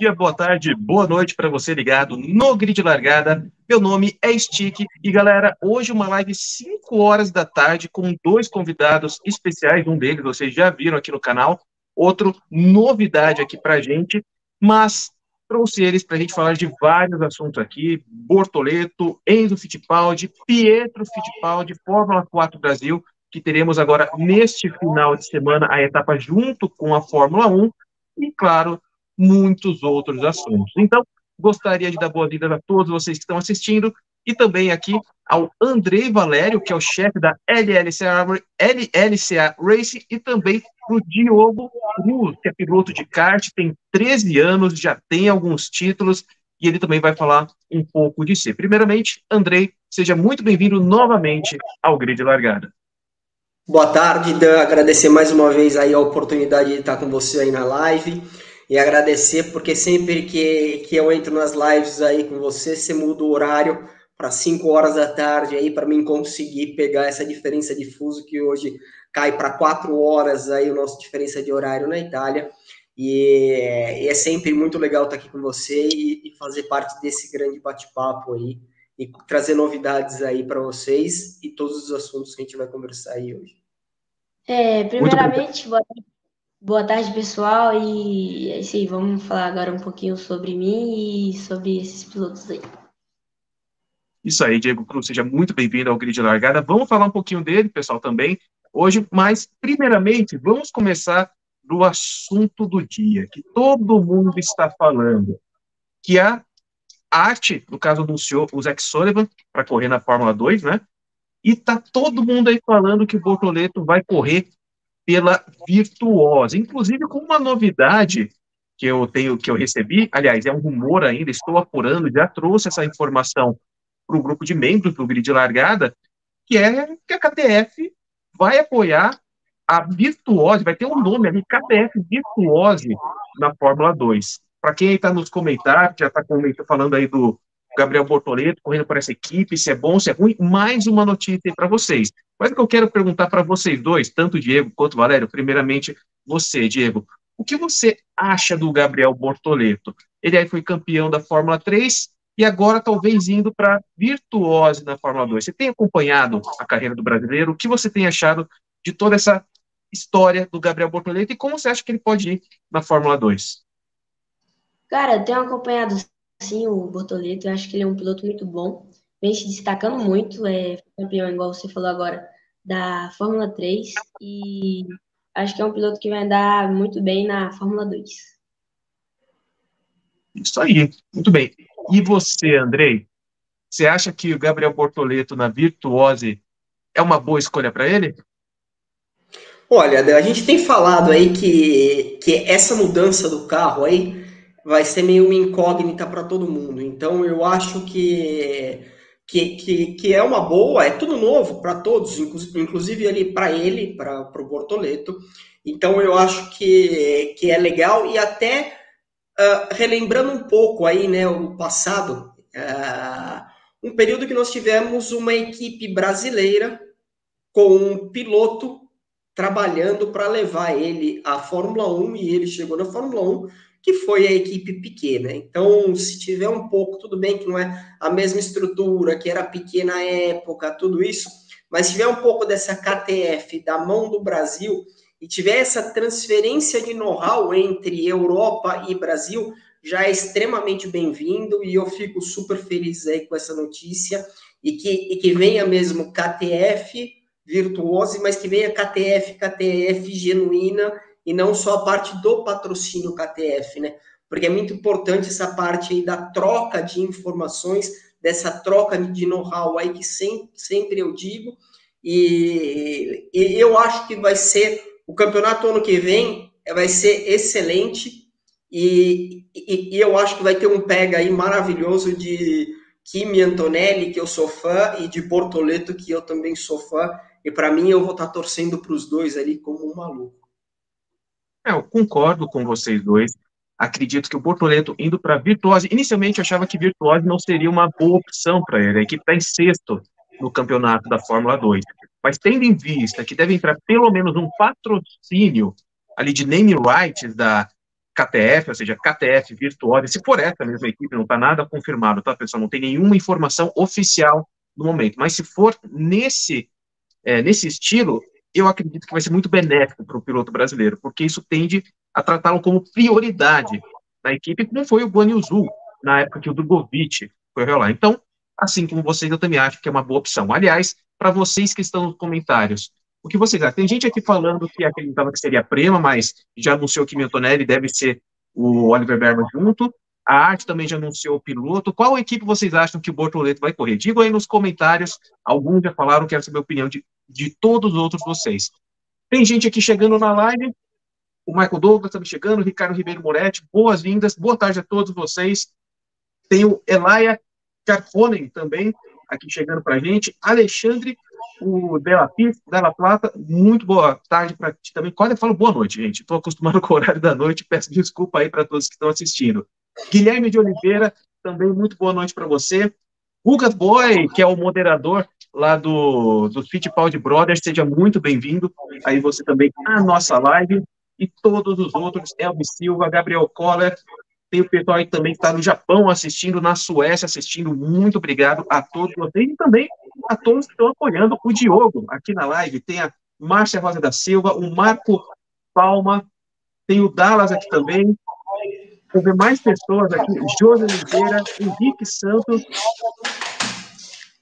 dia, boa tarde, boa noite para você ligado no Grid Largada. Meu nome é Stick e galera, hoje uma live 5 horas da tarde com dois convidados especiais, um deles vocês já viram aqui no canal, outro novidade aqui pra gente, mas trouxe eles para a gente falar de vários assuntos aqui, Bortoleto, Enzo Fittipaldi, Pietro Fittipaldi, Fórmula 4 Brasil, que teremos agora neste final de semana a etapa junto com a Fórmula 1 e, claro, muitos outros assuntos. Então, gostaria de dar boas-vindas a todos vocês que estão assistindo e também aqui ao Andrei Valério, que é o chefe da LLCA, LLCA Racing, e também para o Diogo Cruz, que é piloto de kart, tem 13 anos, já tem alguns títulos, e ele também vai falar um pouco de si. Primeiramente, Andrei, seja muito bem-vindo novamente ao Grid Largada. Boa tarde, Dan. Agradecer mais uma vez aí a oportunidade de estar com você aí na live e agradecer porque sempre que, que eu entro nas lives aí com você, você muda o horário para 5 horas da tarde aí para mim conseguir pegar essa diferença de fuso que hoje cai para 4 horas aí o nosso diferença de horário na Itália. E, e é sempre muito legal estar aqui com você e, e fazer parte desse grande bate-papo aí e trazer novidades aí para vocês e todos os assuntos que a gente vai conversar aí hoje. É, primeiramente, boa, boa tarde, pessoal, e assim, vamos falar agora um pouquinho sobre mim e sobre esses pilotos aí. Isso aí, Diego Cruz, seja muito bem-vindo ao Grid Largada. Vamos falar um pouquinho dele, pessoal, também, hoje, mas, primeiramente, vamos começar do assunto do dia, que todo mundo está falando, que a arte, no caso, anunciou o Zack Sullivan para correr na Fórmula 2, né? E tá todo mundo aí falando que o Bortoleto vai correr pela Virtuosa, inclusive com uma novidade que eu tenho que eu recebi, aliás, é um rumor ainda, estou apurando, já trouxe essa informação para o grupo de membros do Grid Largada, que é que a KTF vai apoiar a Virtuose, vai ter um nome ali, KTF Virtuose na Fórmula 2. Para quem está nos comentários, já está falando aí do Gabriel Bortoleto correndo por essa equipe, se é bom, se é ruim, mais uma notícia para vocês. Mas o que eu quero perguntar para vocês dois, tanto o Diego quanto o Valério, primeiramente você, Diego, o que você acha do Gabriel Bortoleto? Ele aí foi campeão da Fórmula 3 e agora talvez indo para virtuose na Fórmula 2. Você tem acompanhado a carreira do brasileiro? O que você tem achado de toda essa história do Gabriel Bortoleto e como você acha que ele pode ir na Fórmula 2? Cara, eu tenho acompanhado sim o Bortoleto, eu acho que ele é um piloto muito bom, vem se destacando muito, é campeão, igual você falou agora, da Fórmula 3, e acho que é um piloto que vai andar muito bem na Fórmula 2. Isso aí, muito bem. E você, Andrei? Você acha que o Gabriel Bortoleto na Virtuose é uma boa escolha para ele? Olha, a gente tem falado aí que, que essa mudança do carro aí vai ser meio uma incógnita para todo mundo. Então eu acho que, que, que, que, é uma boa, é tudo novo para todos, inclusive ali para ele, para o Bortoleto. Então eu acho que, que é legal e até uh, relembrando um pouco aí, né, o passado, uh, um período que nós tivemos uma equipe brasileira com um piloto trabalhando para levar ele à Fórmula 1 e ele chegou na Fórmula 1 que foi a equipe pequena. Então, se tiver um pouco, tudo bem que não é a mesma estrutura, que era pequena na época, tudo isso, mas se tiver um pouco dessa KTF da mão do Brasil e tiver essa transferência de know-how entre Europa e Brasil, já é extremamente bem-vindo e eu fico super feliz aí com essa notícia e que, e que venha mesmo KTF virtuose, mas que venha KTF, KTF genuína e não só a parte do patrocínio KTF, né? Porque é muito importante essa parte aí da troca de informações, dessa troca de know-how aí que sempre, sempre eu digo, e, e, eu acho que vai ser o campeonato ano que vem vai ser excelente e, e, e eu acho que vai ter um pega aí maravilhoso de Kimi Antonelli, que eu sou fã, e de Bortoleto, que eu também sou fã, e para mim eu vou estar torcendo para os dois ali como um maluco. É, eu concordo com vocês dois. Acredito que o Bortoleto indo para Virtuose, inicialmente eu achava que Virtuose não seria uma boa opção para ele. A equipe está em sexto no campeonato da Fórmula 2. Mas tendo em vista que deve entrar pelo menos um patrocínio ali de name rights da KTF, ou seja, KTF Virtuose, se for essa mesma equipe, não está nada confirmado, tá, pessoal? Não tem nenhuma informação oficial no momento, mas se for nesse, é, nesse estilo, eu acredito que vai ser muito benéfico para o piloto brasileiro, porque isso tende a tratá-lo como prioridade na equipe, como foi o Guan Yu na época que o Drogovic foi rolar. Então, assim como vocês, eu também acho que é uma boa opção. Aliás, para vocês que estão nos comentários, o que vocês acham? Tem gente aqui falando que acreditava que seria Prema, mas já anunciou que Miltonelli deve ser o Oliver Berman junto. A Arte também já anunciou o piloto. Qual equipe vocês acham que o Bortoleto vai correr? Digam aí nos comentários. Alguns já falaram, quero saber a opinião de, de todos os outros vocês. Tem gente aqui chegando na live. O Michael Douglas também chegando, o Ricardo Ribeiro Moretti. Boas-vindas. Boa tarde a todos vocês. Tem o Elaia Carponen também aqui chegando para a gente. Alexandre o Della, Della Plata, muito boa tarde para ti também. Quase eu falo boa noite, gente. Estou acostumado com o horário da noite, peço desculpa aí para todos que estão assistindo. Guilherme de Oliveira, também muito boa noite para você. Guga Boy, que é o moderador lá do, do Fittipaldi Brothers, seja muito bem-vindo. Aí você também à nossa live. E todos os outros, Elvis Silva, Gabriel Coller, tem o pessoal aí também que está no Japão assistindo, na Suécia assistindo. Muito obrigado a todos vocês e também a todos que estão apoiando o Diogo aqui na live. Tem a Márcia Rosa da Silva, o Marco Palma, tem o Dallas aqui também. Vou ver mais pessoas aqui. José Oliveira, Henrique Santos,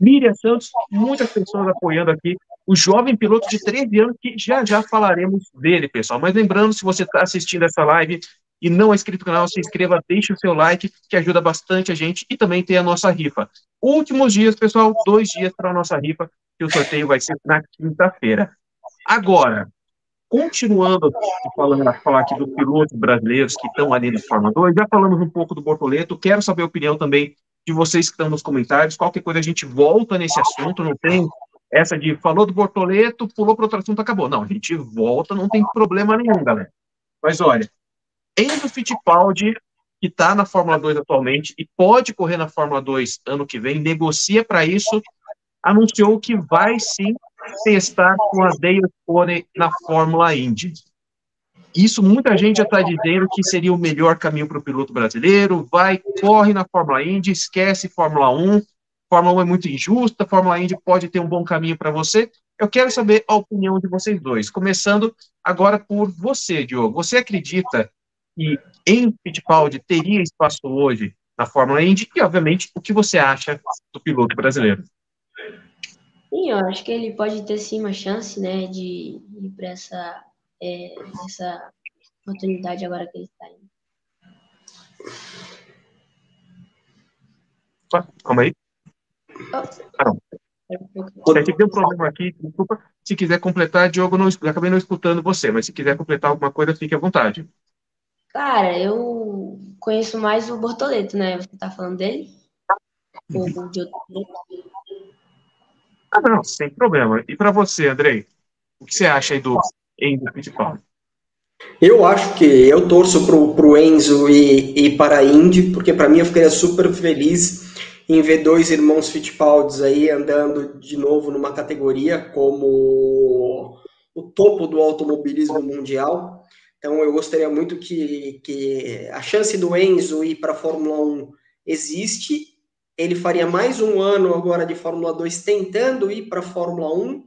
Miriam Santos, muitas pessoas apoiando aqui. O jovem piloto de 13 anos, que já já falaremos dele, pessoal. Mas lembrando, se você está assistindo essa live e não é inscrito no canal, se inscreva, deixe o seu like, que ajuda bastante a gente, e também tem a nossa rifa. Últimos dias, pessoal, dois dias para a nossa rifa, que o sorteio vai ser na quinta-feira. Agora, continuando falando, falar aqui dos pilotos brasileiros que estão ali na Fórmula 2, já falamos um pouco do Bortoleto, quero saber a opinião também de vocês que estão nos comentários, qualquer coisa a gente volta nesse assunto, não tem essa de falou do Bortoleto, pulou para outro assunto, acabou. Não, a gente volta, não tem problema nenhum, galera. Mas olha, Enzo Fittipaldi, que está na Fórmula 2 atualmente e pode correr na Fórmula 2 ano que vem, negocia para isso, anunciou que vai sim testar com a Dale na Fórmula Indy. Isso muita gente já está dizendo que seria o melhor caminho para o piloto brasileiro. Vai, corre na Fórmula Indy, esquece Fórmula 1. Fórmula 1 é muito injusta, Fórmula Indy pode ter um bom caminho para você. Eu quero saber a opinião de vocês dois. Começando agora por você, Diogo. Você acredita que em Fittipaldi teria espaço hoje na Fórmula Indy e, obviamente, o que você acha do piloto brasileiro? Sim, eu acho que ele pode ter sim uma chance, né, de ir para essa, é, essa oportunidade agora que ele está indo. Calma aí. Oh. Ah, não. Gente, tem um problema aqui, desculpa. Se quiser completar, Diogo, não, acabei não escutando você, mas se quiser completar alguma coisa, fique à vontade. Cara, eu conheço mais o Bortoleto, né? Você tá falando dele? Ou de outro Ah, não, sem problema. E para você, Andrei? O que você acha aí do Enzo principal? Eu acho que eu torço pro, pro Enzo e, e para a Indy, porque para mim eu ficaria super feliz em ver dois irmãos Fittipaldi aí andando de novo numa categoria como o topo do automobilismo mundial. Então eu gostaria muito que, que a chance do Enzo ir para a Fórmula 1 existe. Ele faria mais um ano agora de Fórmula 2 tentando ir para a Fórmula 1,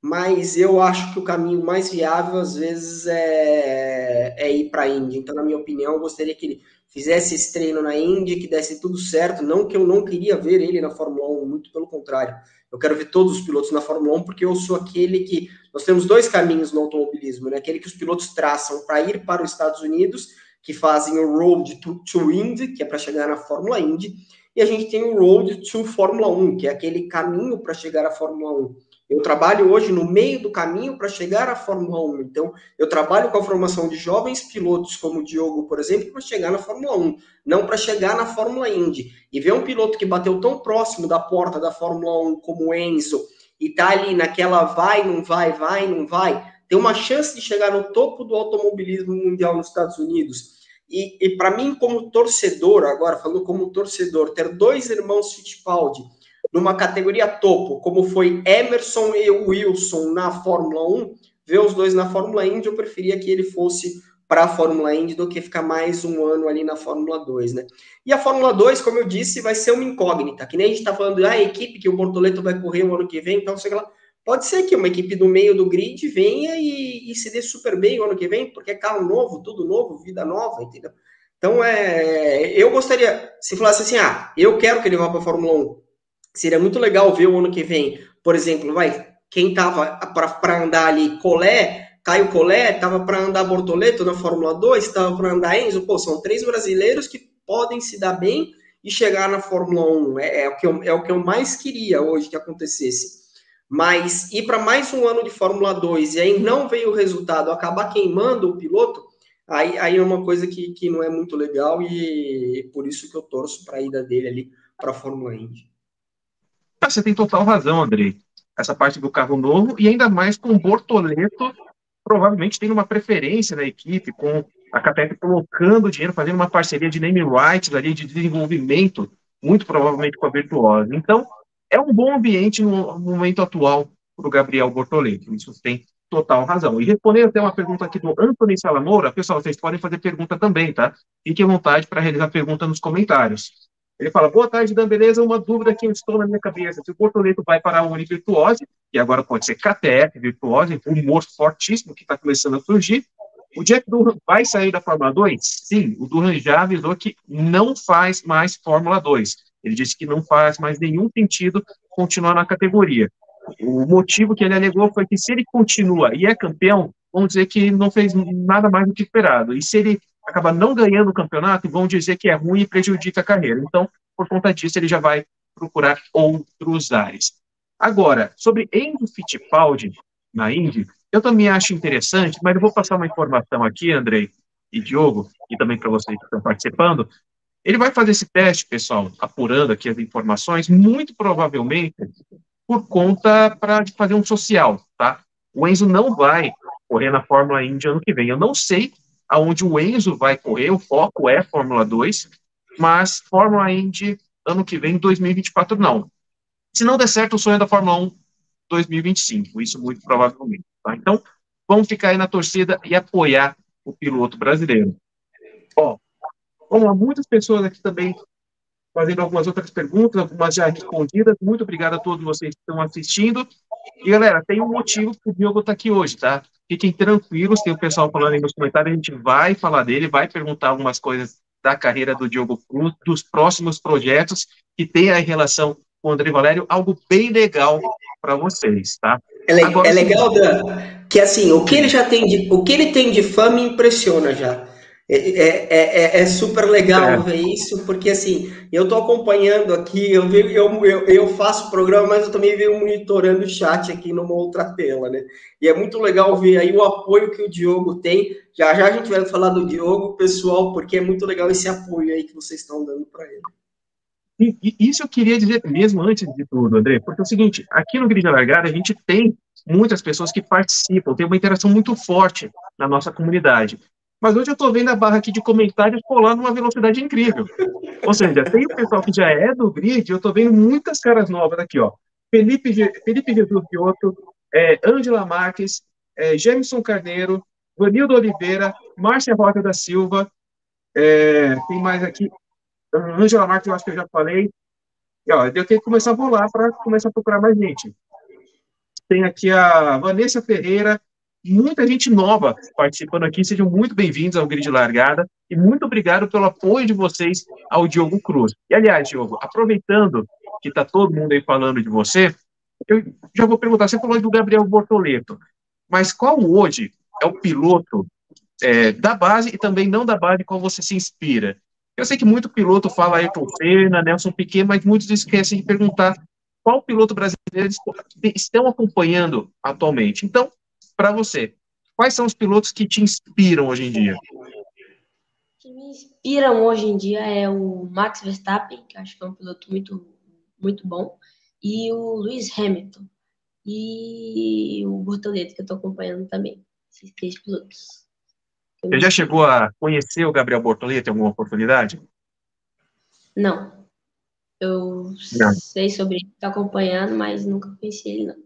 mas eu acho que o caminho mais viável às vezes é, é ir para a Indy. Então, na minha opinião, eu gostaria que ele fizesse esse treino na Indy, que desse tudo certo. Não que eu não queria ver ele na Fórmula 1, muito pelo contrário. Eu quero ver todos os pilotos na Fórmula 1 porque eu sou aquele que. Nós temos dois caminhos no automobilismo, né? Aquele que os pilotos traçam para ir para os Estados Unidos, que fazem o Road to, to Indy, que é para chegar na Fórmula Indy, e a gente tem o Road to Fórmula 1, que é aquele caminho para chegar à Fórmula 1. Eu trabalho hoje no meio do caminho para chegar à Fórmula 1. Então, eu trabalho com a formação de jovens pilotos, como o Diogo, por exemplo, para chegar na Fórmula 1, não para chegar na Fórmula Indy. E ver um piloto que bateu tão próximo da porta da Fórmula 1 como o Enzo e tá ali naquela vai, não vai, vai, não vai, tem uma chance de chegar no topo do automobilismo mundial nos Estados Unidos. E, e para mim, como torcedor, agora falando como torcedor, ter dois irmãos Fittipaldi numa categoria topo, como foi Emerson e Wilson na Fórmula 1, ver os dois na Fórmula Indy, eu preferia que ele fosse para a Fórmula Indy do que ficar mais um ano ali na Fórmula 2, né? E a Fórmula 2, como eu disse, vai ser uma incógnita, que nem a gente está falando, ah, a equipe que o Bortoleto vai correr o ano que vem, então, sei lá. Pode ser que uma equipe do meio do grid venha e, e se dê super bem o ano que vem, porque é carro novo, tudo novo, vida nova, entendeu? Então, é, eu gostaria, se falasse assim, ah, eu quero que ele vá para a Fórmula 1, seria muito legal ver o ano que vem, por exemplo, vai, quem tava para andar ali, Colé, Caio Colé, tava para andar Bortoleto na Fórmula 2, tava para andar Enzo, pô, são três brasileiros que podem se dar bem e chegar na Fórmula 1, é, é o, que eu, é o que eu mais queria hoje que acontecesse. Mas ir para mais um ano de Fórmula 2 e aí não veio o resultado, acabar queimando o piloto, aí, aí é uma coisa que, que não é muito legal e por isso que eu torço para a ida dele ali para a Fórmula Indy. Ah, você tem total razão, Andrei. Essa parte do carro novo e ainda mais com o Bortoleto provavelmente tem uma preferência da equipe, com a Capep colocando dinheiro, fazendo uma parceria de name rights ali, de desenvolvimento, muito provavelmente com a Virtuosa. Então, é um bom ambiente no momento atual para o Gabriel Bortoleto. Isso tem total razão. E respondendo até uma pergunta aqui do Anthony Salamoura, pessoal, vocês podem fazer pergunta também, tá? Fiquem à vontade para realizar pergunta nos comentários. Ele fala, boa tarde, Dan, beleza? Uma dúvida que estou na minha cabeça. Se o Bortoleto vai para a Univirtuose, e agora pode ser KTF, Virtuose, um humor fortíssimo que está começando a surgir, o Jack Durham vai sair da Fórmula 2? Sim, o Durham já avisou que não faz mais Fórmula 2. Ele disse que não faz mais nenhum sentido continuar na categoria. O motivo que ele alegou foi que se ele continua e é campeão, vamos dizer que não fez nada mais do que esperado. E se ele acaba não ganhando o campeonato, vão dizer que é ruim e prejudica a carreira. Então, por conta disso, ele já vai procurar outros ares. Agora, sobre Enzo Fittipaldi na Indy, eu também acho interessante, mas eu vou passar uma informação aqui, Andrei e Diogo, e também para vocês que estão participando. Ele vai fazer esse teste, pessoal, apurando aqui as informações, muito provavelmente por conta para fazer um social, tá? O Enzo não vai correr na Fórmula Indy ano que vem. Eu não sei aonde o Enzo vai correr, o foco é Fórmula 2, mas Fórmula Indy ano que vem, 2024, não. Se não der certo, o sonho é da Fórmula 1 2025, isso muito provavelmente. Tá? Então, vamos ficar aí na torcida e apoiar o piloto brasileiro. Ó, lá, muitas pessoas aqui também fazendo algumas outras perguntas, algumas já respondidas. Muito obrigado a todos vocês que estão assistindo. E galera, tem um motivo que o Diogo está aqui hoje, tá? Fiquem tranquilos, tem o pessoal falando aí nos comentários, a gente vai falar dele, vai perguntar algumas coisas da carreira do Diogo Cruz, dos próximos projetos que tem aí relação com o André Valério, algo bem legal para vocês, tá? É, le Agora, é legal, Dan, que assim, o que ele já tem de, o que ele tem de fama impressiona já. É, é, é, é, super legal é. ver isso, porque assim, eu estou acompanhando aqui, eu, eu, eu, eu faço programa, mas eu também venho monitorando o chat aqui numa outra tela, né? E é muito legal ver aí o apoio que o Diogo tem. Já já a gente vai falar do Diogo, pessoal, porque é muito legal esse apoio aí que vocês estão dando para ele. E, e, isso eu queria dizer mesmo antes de tudo, André, porque é o seguinte, aqui no Grid Largada a gente tem muitas pessoas que participam, tem uma interação muito forte na nossa comunidade. Mas hoje eu estou vendo a barra aqui de comentários colar numa velocidade incrível. Ou seja, tem o pessoal que já é do grid, eu estou vendo muitas caras novas aqui, ó. Felipe, Felipe Jesus Giotto, é, Angela Marques, é, Jameson Carneiro, Vanildo Oliveira, Márcia Rosa da Silva, é, tem mais aqui, Angela Marques, eu acho que eu já falei. E, ó, eu tenho que começar a rolar para começar a procurar mais gente. Tem aqui a Vanessa Ferreira, muita gente nova participando aqui. Sejam muito bem-vindos ao Grid Largada e muito obrigado pelo apoio de vocês ao Diogo Cruz. E, aliás, Diogo, aproveitando que está todo mundo aí falando de você, eu já vou perguntar, você falou do Gabriel Bortoleto, mas qual hoje é o piloto é, da base e também não da base qual você se inspira? Eu sei que muito piloto fala Ayrton Senna, Nelson Piquet, mas muitos esquecem de perguntar qual piloto brasileiro estão acompanhando atualmente. Então, para você, quais são os pilotos que te inspiram hoje em dia? Que me inspiram hoje em dia é o Max Verstappen, que acho que é um piloto muito, muito bom, e o Lewis Hamilton, e o Bortoleto, que eu estou acompanhando também. Esses três pilotos. Você já chegou a conhecer o Gabriel Bortoleto em alguma oportunidade? Não. Eu não. sei sobre ele, estou acompanhando, mas nunca conheci ele, não.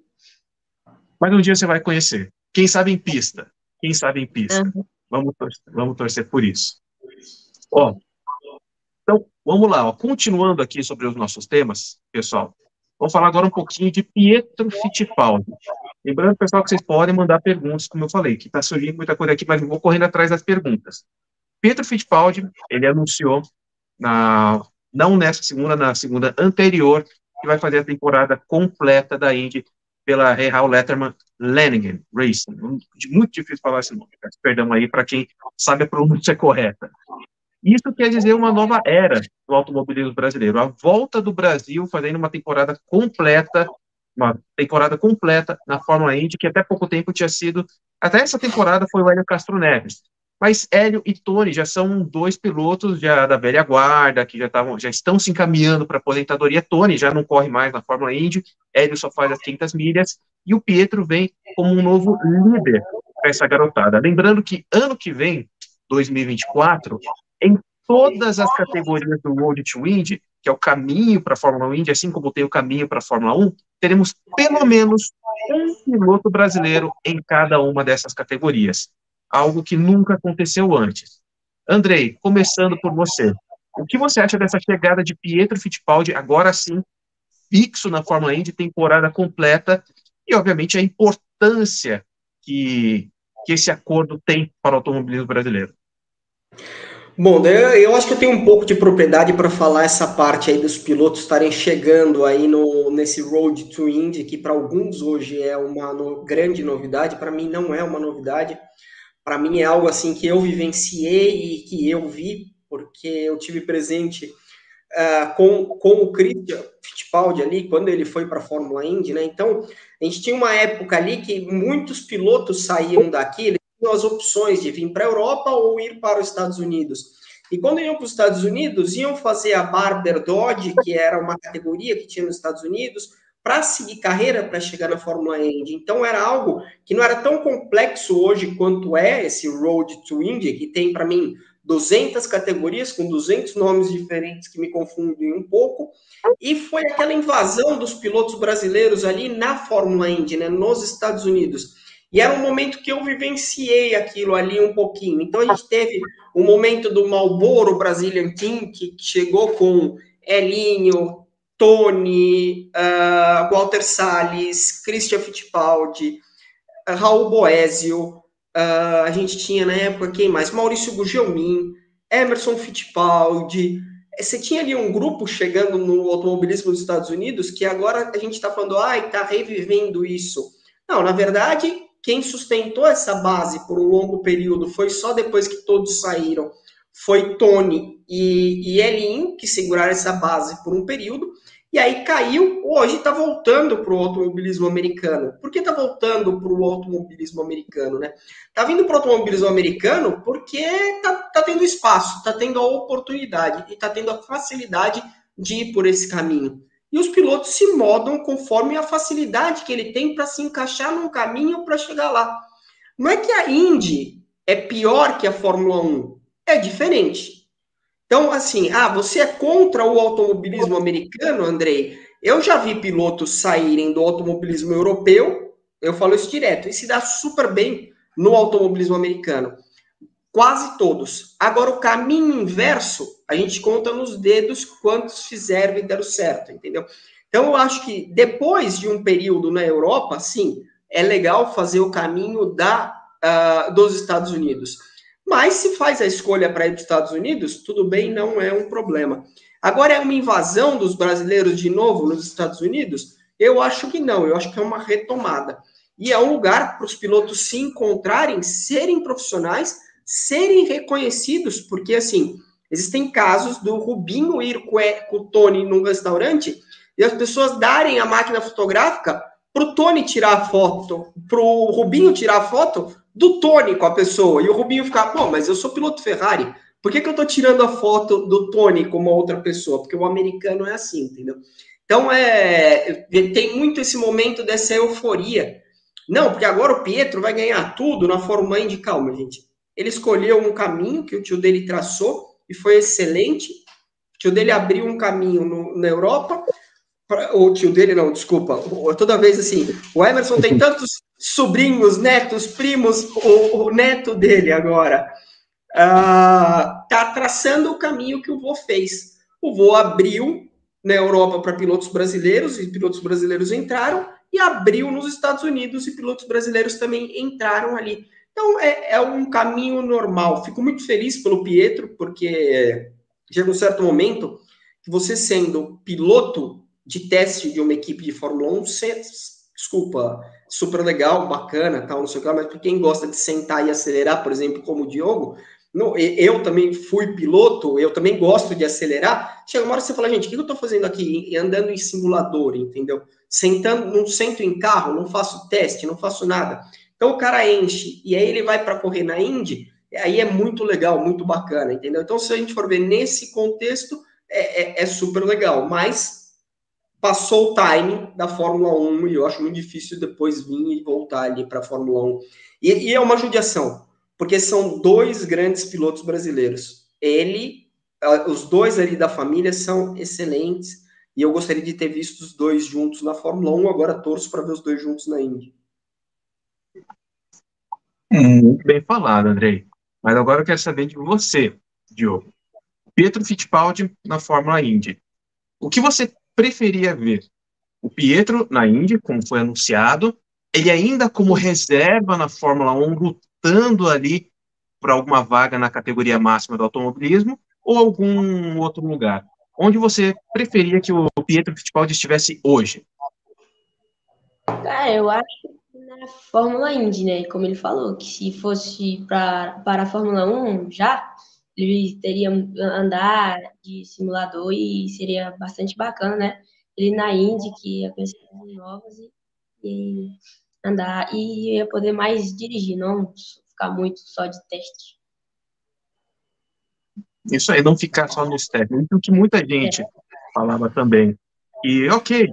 Mas um dia você vai conhecer. Quem sabe em pista. Quem sabe em pista. Uhum. Vamos torcer, vamos torcer por isso. Ó, então, vamos lá. Ó. Continuando aqui sobre os nossos temas, pessoal. Vamos falar agora um pouquinho de Pietro Fittipaldi. Lembrando, pessoal, que vocês podem mandar perguntas, como eu falei, que está surgindo muita coisa aqui, mas eu vou correndo atrás das perguntas. Pietro Fittipaldi, ele anunciou, na, não nessa segunda, na segunda anterior, que vai fazer a temporada completa da Indy pela Real Letterman Lenningen Racing. Muito difícil falar esse nome, peço perdão aí para quem sabe a pronúncia correta. Isso quer dizer uma nova era do automobilismo brasileiro. A volta do Brasil fazendo uma temporada completa, uma temporada completa na Fórmula Indy, que até pouco tempo tinha sido, até essa temporada foi o Hélio Castro Neves. Mas Hélio e Tony já são dois pilotos já da velha guarda, que já, tavam, já estão se encaminhando para aposentadoria. Tony já não corre mais na Fórmula Indy, Hélio só faz as 500 milhas, e o Pietro vem como um novo líder para essa garotada. Lembrando que ano que vem, 2024, em todas as categorias do World to Indy, que é o caminho para a Fórmula Indy, assim como tem o caminho para a Fórmula 1, teremos pelo menos um piloto brasileiro em cada uma dessas categorias algo que nunca aconteceu antes. Andrei, começando por você, o que você acha dessa chegada de Pietro Fittipaldi, agora sim, fixo na Fórmula Indy, temporada completa, e obviamente a importância que, que esse acordo tem para o automobilismo brasileiro? Bom, eu acho que eu tenho um pouco de propriedade para falar essa parte aí dos pilotos estarem chegando aí no, nesse Road to Indy, que para alguns hoje é uma no, grande novidade, para mim não é uma novidade para mim é algo assim que eu vivenciei e que eu vi, porque eu tive presente uh, com, com o Christian Fittipaldi ali, quando ele foi para a Fórmula Indy, né? Então, a gente tinha uma época ali que muitos pilotos saíam daqui, eles tinham as opções de vir para a Europa ou ir para os Estados Unidos. E quando iam para os Estados Unidos, iam fazer a Barber Dodge, que era uma categoria que tinha nos Estados Unidos, para seguir carreira para chegar na Fórmula Indy. Então era algo que não era tão complexo hoje quanto é esse Road to Indy, que tem para mim 200 categorias com 200 nomes diferentes que me confundem um pouco. E foi aquela invasão dos pilotos brasileiros ali na Fórmula Indy, né, nos Estados Unidos. E era um momento que eu vivenciei aquilo ali um pouquinho. Então a gente teve o momento do Marlboro Brazilian Team, que chegou com Elinho, Tony, uh, Walter Salles, Christian Fittipaldi, uh, Raul Boésio, uh, a gente tinha na época quem mais? Maurício Gugelmin, Emerson Fittipaldi. Você tinha ali um grupo chegando no automobilismo dos Estados Unidos que agora a gente está falando, ai, ah, está revivendo isso. Não, na verdade, quem sustentou essa base por um longo período foi só depois que todos saíram. Foi Tony e, e Elin que seguraram essa base por um período e aí caiu, hoje está voltando para o automobilismo americano. Por que está voltando para o automobilismo americano? Né? Está vindo para o automobilismo americano porque está tá tendo espaço, está tendo a oportunidade e está tendo a facilidade de ir por esse caminho. E os pilotos se modam conforme a facilidade que ele tem para se encaixar num caminho para chegar lá. Não é que a Indy é pior que a Fórmula 1, é diferente. Então, assim, ah, você é contra o automobilismo americano, Andrei? Eu já vi pilotos saírem do automobilismo europeu, eu falo isso direto, e se dá super bem no automobilismo americano. Quase todos. Agora, o caminho inverso, a gente conta nos dedos quantos fizeram e deram certo, entendeu? Então, eu acho que depois de um período na Europa, sim, é legal fazer o caminho da, uh, dos Estados Unidos. Mas se faz a escolha para ir para os Estados Unidos, tudo bem, não é um problema. Agora é uma invasão dos brasileiros de novo nos Estados Unidos? Eu acho que não, eu acho que é uma retomada. E é um lugar para os pilotos se encontrarem, serem profissionais, serem reconhecidos, porque assim, existem casos do Rubinho ir com o Tony num restaurante e as pessoas darem a máquina fotográfica para o Tony tirar a foto, para o Rubinho tirar a foto do Tony com a pessoa. E o Rubinho ficar, pô, mas eu sou piloto Ferrari. Por que, que eu tô tirando a foto do Tony com uma outra pessoa? Porque o americano é assim, entendeu? Então, é, tem muito esse momento dessa euforia. Não, porque agora o Pietro vai ganhar tudo na Fórmula Indy. Calma, gente. Ele escolheu um caminho que o tio dele traçou e foi excelente. O tio dele abriu um caminho no, na Europa. O tio dele, não, desculpa. Toda vez assim, o Emerson tem tantos sobrinhos, netos, primos, o, o neto dele agora, está uh, traçando o caminho que o vô fez. O vô abriu na Europa para pilotos brasileiros, e pilotos brasileiros entraram, e abriu nos Estados Unidos, e pilotos brasileiros também entraram ali. Então, é, é um caminho normal. Fico muito feliz pelo Pietro, porque chega um certo momento que você sendo piloto de teste de uma equipe de Fórmula 1, você, desculpa, super legal, bacana, tal, não sei o que, mas para quem gosta de sentar e acelerar, por exemplo, como o Diogo, não, eu também fui piloto, eu também gosto de acelerar. Chega uma hora que você fala, gente, o que eu estou fazendo aqui? Andando em simulador, entendeu? Sentando, não sento em carro, não faço teste, não faço nada. Então o cara enche e aí ele vai para correr na Indy, aí é muito legal, muito bacana, entendeu? Então, se a gente for ver nesse contexto, é, é, é super legal, mas passou o time da Fórmula 1 e eu acho muito difícil depois vir e voltar ali para a Fórmula 1. E, e, é uma judiação, porque são dois grandes pilotos brasileiros. Ele, os dois ali da família são excelentes e eu gostaria de ter visto os dois juntos na Fórmula 1. Agora torço para ver os dois juntos na Indy. Muito bem falado, Andrei. Mas agora eu quero saber de você, Diogo. Pietro Fittipaldi na Fórmula Indy. O que você preferia ver o Pietro na Indy, como foi anunciado, ele ainda como reserva na Fórmula 1, lutando ali por alguma vaga na categoria máxima do automobilismo, ou algum outro lugar? Onde você preferia que o Pietro Fittipaldi estivesse hoje? Ah, eu acho na Fórmula Indy, né? Como ele falou, que se fosse pra, para a Fórmula 1 já, ele teria andar de simulador e seria bastante bacana, né? Ele na Indy, que ia conhecer coisas novas e, e, andar e ia poder mais dirigir, não ficar muito só de teste. Isso aí, não ficar só nos testes. O que muita gente é. falava também. E, ok,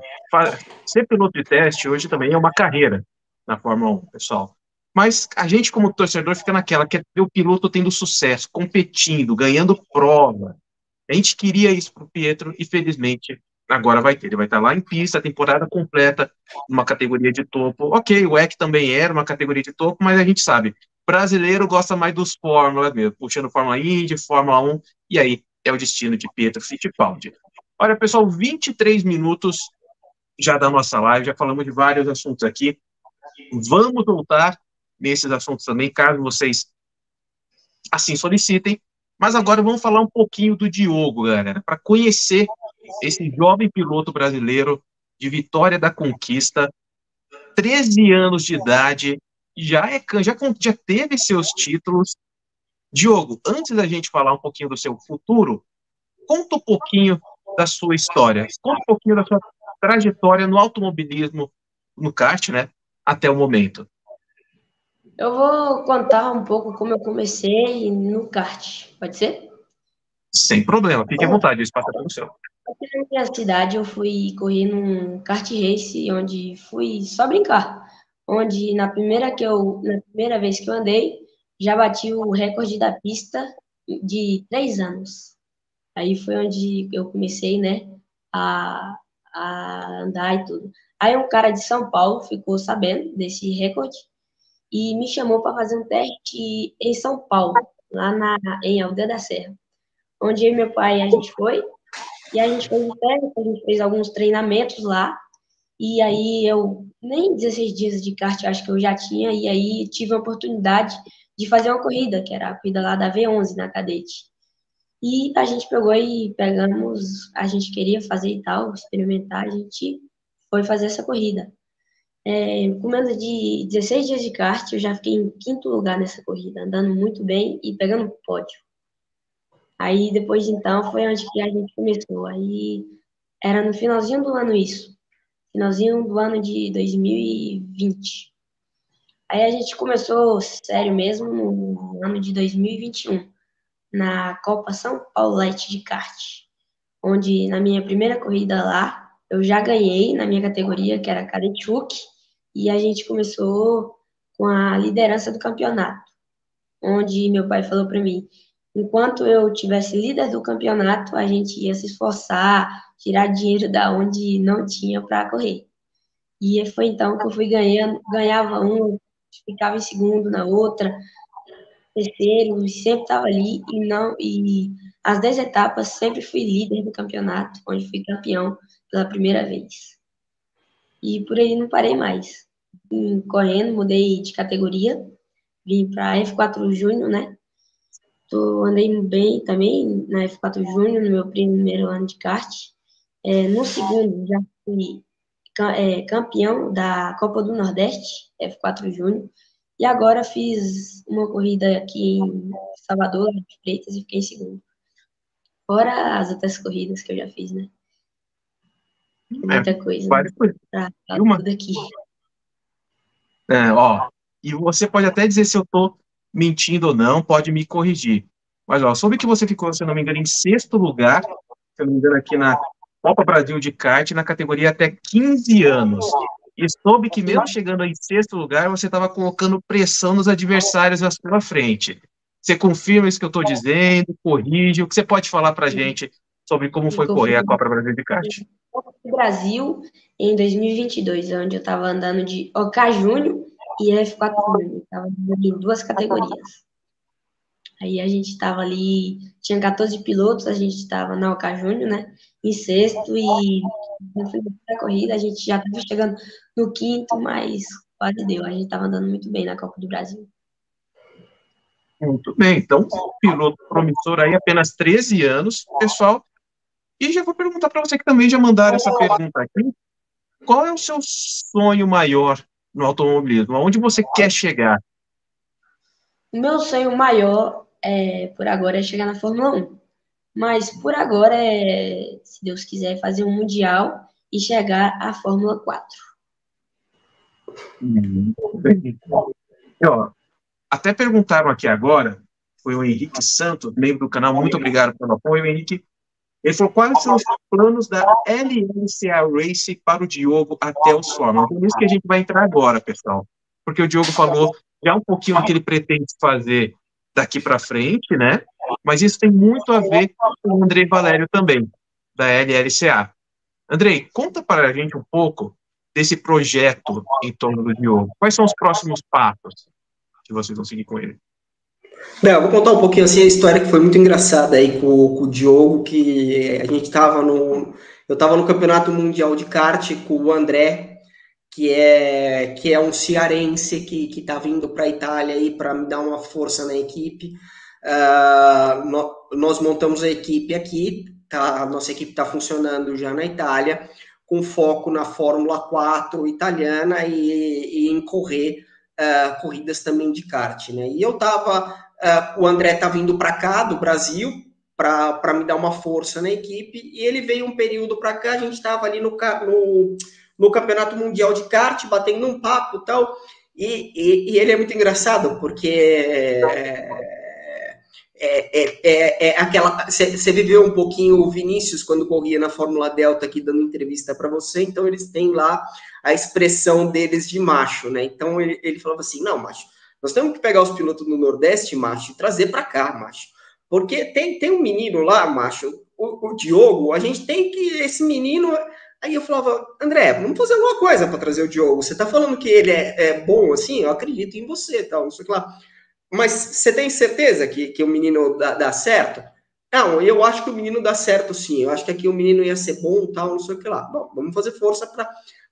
ser piloto de teste hoje também é uma carreira na Fórmula 1, pessoal. Mas a gente, como torcedor, fica naquela, quer ver o piloto tendo sucesso, competindo, ganhando prova. A gente queria isso para o Pietro e, felizmente, agora vai ter. Ele vai estar lá em pista, temporada completa, uma categoria de topo. Ok, o EC também era uma categoria de topo, mas a gente sabe, brasileiro gosta mais dos Fórmulas mesmo, puxando Fórmula Indy, Fórmula 1, e aí é o destino de Pietro Fittipaldi. Olha, pessoal, 23 minutos já da nossa live, já falamos de vários assuntos aqui. Vamos voltar nesses assuntos também, caso vocês assim solicitem. Mas agora vamos falar um pouquinho do Diogo, galera, para conhecer esse jovem piloto brasileiro de Vitória da Conquista, 13 anos de idade, já é já, já teve seus títulos. Diogo, antes da gente falar um pouquinho do seu futuro, conta um pouquinho da sua história, conta um pouquinho da sua trajetória no automobilismo, no kart, né, até o momento. Eu vou contar um pouco como eu comecei no kart, pode ser? Sem problema, fique à vontade, o espaço é todo seu. Aqui na minha cidade eu fui correr num kart race, onde fui só brincar. Onde na primeira, que eu, na primeira vez que eu andei, já bati o recorde da pista de três anos. Aí foi onde eu comecei, né, a, a andar e tudo. Aí um cara de São Paulo ficou sabendo desse recorde e me chamou para fazer um teste em São Paulo, lá na, em Aldeia da Serra, onde eu e meu pai a gente foi, e a gente fez um teste, a gente fez alguns treinamentos lá, e aí eu, nem 16 dias de kart acho que eu já tinha, e aí tive a oportunidade de fazer uma corrida, que era a corrida lá da V11, na cadete. E a gente pegou e pegamos, a gente queria fazer e tal, experimentar, a gente foi fazer essa corrida. É, com menos de 16 dias de kart, eu já fiquei em quinto lugar nessa corrida, andando muito bem e pegando pódio. Aí, depois de então, foi onde que a gente começou. Aí, era no finalzinho do ano isso. Finalzinho do ano de 2020. Aí a gente começou sério mesmo no ano de 2021, na Copa São Paulo Light de kart, onde na minha primeira corrida lá, eu já ganhei na minha categoria, que era Cadet Hook, e a gente começou com a liderança do campeonato, onde meu pai falou para mim, enquanto eu tivesse líder do campeonato, a gente ia se esforçar, tirar dinheiro da onde não tinha para correr. E foi então que eu fui ganhando, ganhava um, ficava em segundo na outra, terceiro, sempre estava ali e não e as 10 etapas sempre fui líder do campeonato, onde fui campeão pela primeira vez. E por aí não parei mais. Vim correndo, mudei de categoria, vim para F4 Júnior, né? Tô, andei bem também na F4 Júnior, no meu primeiro ano de kart. É, no segundo, já fui é, campeão da Copa do Nordeste, F4 Júnior. E agora fiz uma corrida aqui em Salvador, de Freitas, e fiquei em segundo. Fora as outras corridas que eu já fiz, né? Muita é, coisa. Várias coisas. Pra, pra uma... tudo aqui. É, ó, e você pode até dizer se eu tô mentindo ou não, pode me corrigir. Mas, ó, soube que você ficou, se eu não me engano, em sexto lugar, se eu não me engano, aqui na Copa Brasil de kart, na categoria até 15 anos. E soube que mesmo chegando em sexto lugar, você estava colocando pressão nos adversários à sua frente. Você confirma isso que eu estou dizendo? Corrige? O que você pode falar para a gente sobre como foi correr a Copa Brasil de kart? Brasil em 2022, onde eu estava andando de OK Júnior e F4 Júnior. Estava em duas categorias. Aí a gente estava ali, tinha 14 pilotos, a gente estava na OK Júnior, né? Em sexto e no da corrida a gente já estava chegando no quinto, mas quase deu. A gente estava andando muito bem na Copa do Brasil. Muito bem, então, piloto promissor aí, apenas 13 anos, pessoal. E já vou perguntar para você que também já mandaram essa pergunta aqui. Qual é o seu sonho maior no automobilismo? Aonde você quer chegar? O meu sonho maior, é, por agora, é chegar na Fórmula 1. Mas, por agora, é, se Deus quiser, fazer um Mundial e chegar à Fórmula 4. Hum, bem. Ó, até perguntaram aqui agora, foi o Henrique Santos, membro do canal, muito obrigado pelo apoio, Henrique. Ele falou, quais são os planos da LNCA Race para o Diogo até o Fórmula? Então, é isso que a gente vai entrar agora, pessoal. Porque o Diogo falou já um pouquinho do que ele pretende fazer daqui para frente, né? Mas isso tem muito a ver com o Andrei Valério também, da LLCA. Andrei, conta para a gente um pouco desse projeto em torno do Diogo. Quais são os próximos passos? que vocês vão seguir com ele. Não, vou contar um pouquinho assim a história que foi muito engraçada aí com, com o Diogo, que a gente estava no. Eu estava no Campeonato Mundial de Kart com o André, que é, que é um cearense que está vindo para a Itália aí para me dar uma força na equipe. Uh, no, nós montamos a equipe aqui, tá, a nossa equipe está funcionando já na Itália, com foco na Fórmula 4 italiana e, e em correr uh, corridas também de kart, né? E eu tava, uh, o André tá vindo para cá do Brasil para me dar uma força na equipe e ele veio um período para cá, a gente estava ali no, no, no, Campeonato Mundial de Kart, batendo um papo e tal, e, e, ele é muito engraçado porque é, é, é, é, é aquela. Você viveu um pouquinho o Vinícius quando corria na Fórmula Delta aqui dando entrevista para você, então eles têm lá a expressão deles de macho, né? Então ele, ele falava assim: não, macho, nós temos que pegar os pilotos do Nordeste, macho, e trazer para cá, macho. Porque tem, tem um menino lá, macho, o, o Diogo, a gente tem que. Esse menino. Aí eu falava, André, vamos fazer alguma coisa para trazer o Diogo. Você tá falando que ele é, é, bom assim? Eu acredito em você, tal, não sei o que lá. Mas você tem certeza que, que o menino dá, dá, certo? Não, eu acho que o menino dá certo sim. Eu acho que aqui o menino ia ser bom, tal, não sei o que lá. Bom, vamos fazer força